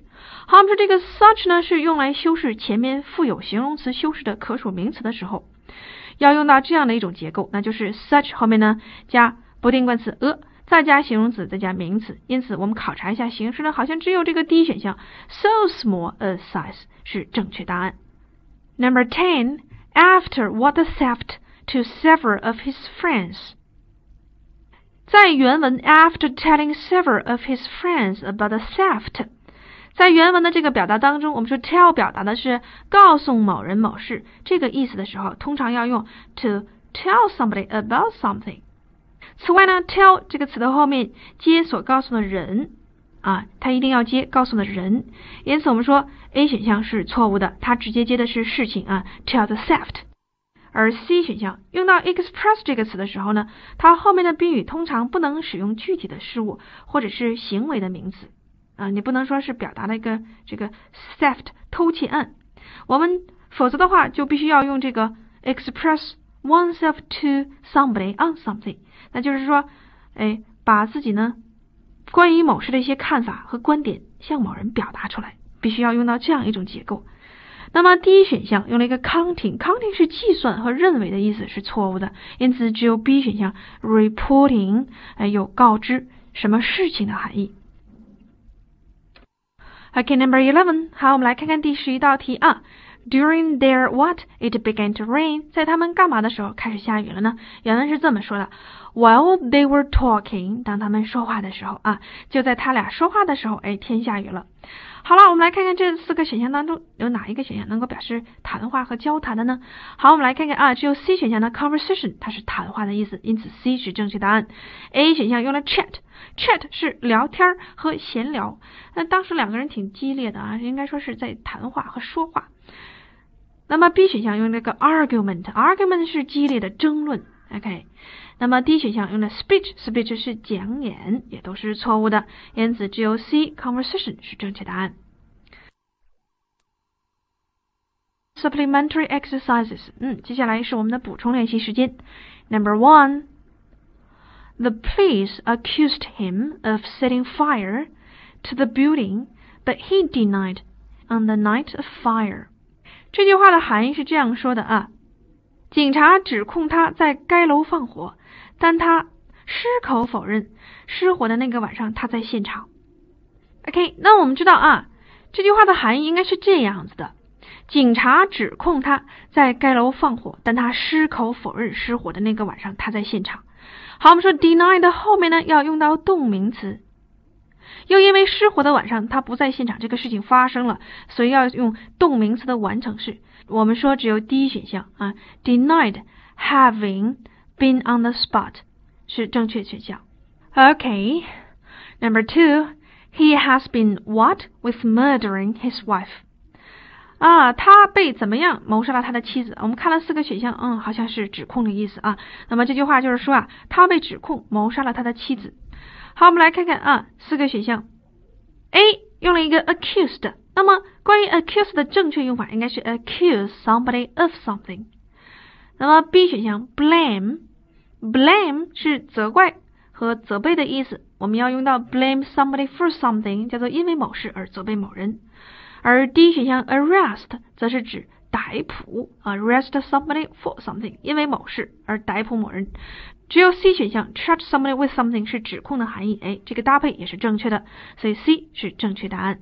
好，我们说这个 such 呢是用来修饰前面附有形容词修饰的可数名词的时候，要用到这样的一种结构，那就是 such 后面呢加不定冠词 a，再加形容词，再加名词。因此，我们考察一下形式呢，好像只有这个 D 选项 so small a size 是正确答案。Number ten, after what the theft to several of his friends。在原文，after telling several of his friends about the theft，在原文的这个表达当中，我们说 tell 表达的是告诉某人某事这个意思的时候，通常要用 to tell somebody about something。此外呢，tell 这个词的后面接所告诉的人啊，它一定要接告诉的人。因此，我们说 A 选项是错误的，它直接接的是事情啊，tell the theft。而 C 选项用到 express 这个词的时候呢，它后面的宾语通常不能使用具体的事物或者是行为的名词。啊，你不能说是表达了一个这个 theft 偷窃案，我们否则的话就必须要用这个 express oneself to somebody on something，那就是说，哎，把自己呢关于某事的一些看法和观点向某人表达出来，必须要用到这样一种结构。那么第一选项用了一个 counting，counting 是计算和认为的意思是错误的，因此只有 B 选项 reporting 哎有告知什么事情的含义。OK，number eleven，好，我们来看看第十一道题啊。During their what it began to rain，在他们干嘛的时候开始下雨了呢？原文是这么说的：While they were talking，当他们说话的时候啊，就在他俩说话的时候，哎，天下雨了。好了，我们来看看这四个选项当中有哪一个选项能够表示谈话和交谈的呢？好，我们来看看啊，只有 C 选项的 conversation，它是谈话的意思，因此 C 是正确答案。A 选项用了 chat，chat 是聊天和闲聊，那当时两个人挺激烈的啊，应该说是在谈话和说话。那么 B 选项用这个 argument，argument 是激烈的争论，OK。那么 D 选项用的 speech，speech 是讲演，也都是错误的，因此只有 C conversation 是正确答案。Supplementary exercises，嗯，接下来是我们的补充练习时间。Number one, the police accused him of setting fire to the building, but he denied on the night of fire. 这句话的含义是这样说的啊，警察指控他在该楼放火。但他矢口否认，失火的那个晚上他在现场。OK，那我们知道啊，这句话的含义应该是这样子的：警察指控他在该楼放火，但他矢口否认失火的那个晚上他在现场。好，我们说 deny 的后面呢要用到动名词，又因为失火的晚上他不在现场，这个事情发生了，所以要用动名词的完成式。我们说只有第一选项啊，denied having。Been on the spot 是正确选项。Okay, number two, he has been what with murdering his wife. 啊，他被怎么样谋杀了他的妻子？我们看了四个选项，嗯，好像是指控的意思啊。那么这句话就是说啊，他被指控谋杀了他的妻子。好，我们来看看啊，四个选项，A 用了一个 accused，那么关于 accused 的正确用法应该是 accuse somebody of something。那么 B 选项 blame，blame 是责怪和责备的意思，我们要用到 blame somebody for something，叫做因为某事而责备某人。而 D 选项 arrest 则是指逮捕，arrest somebody for something，因为某事而逮捕某人。只有 C 选项 charge somebody with something 是指控的含义，哎，这个搭配也是正确的，所以 C 是正确答案。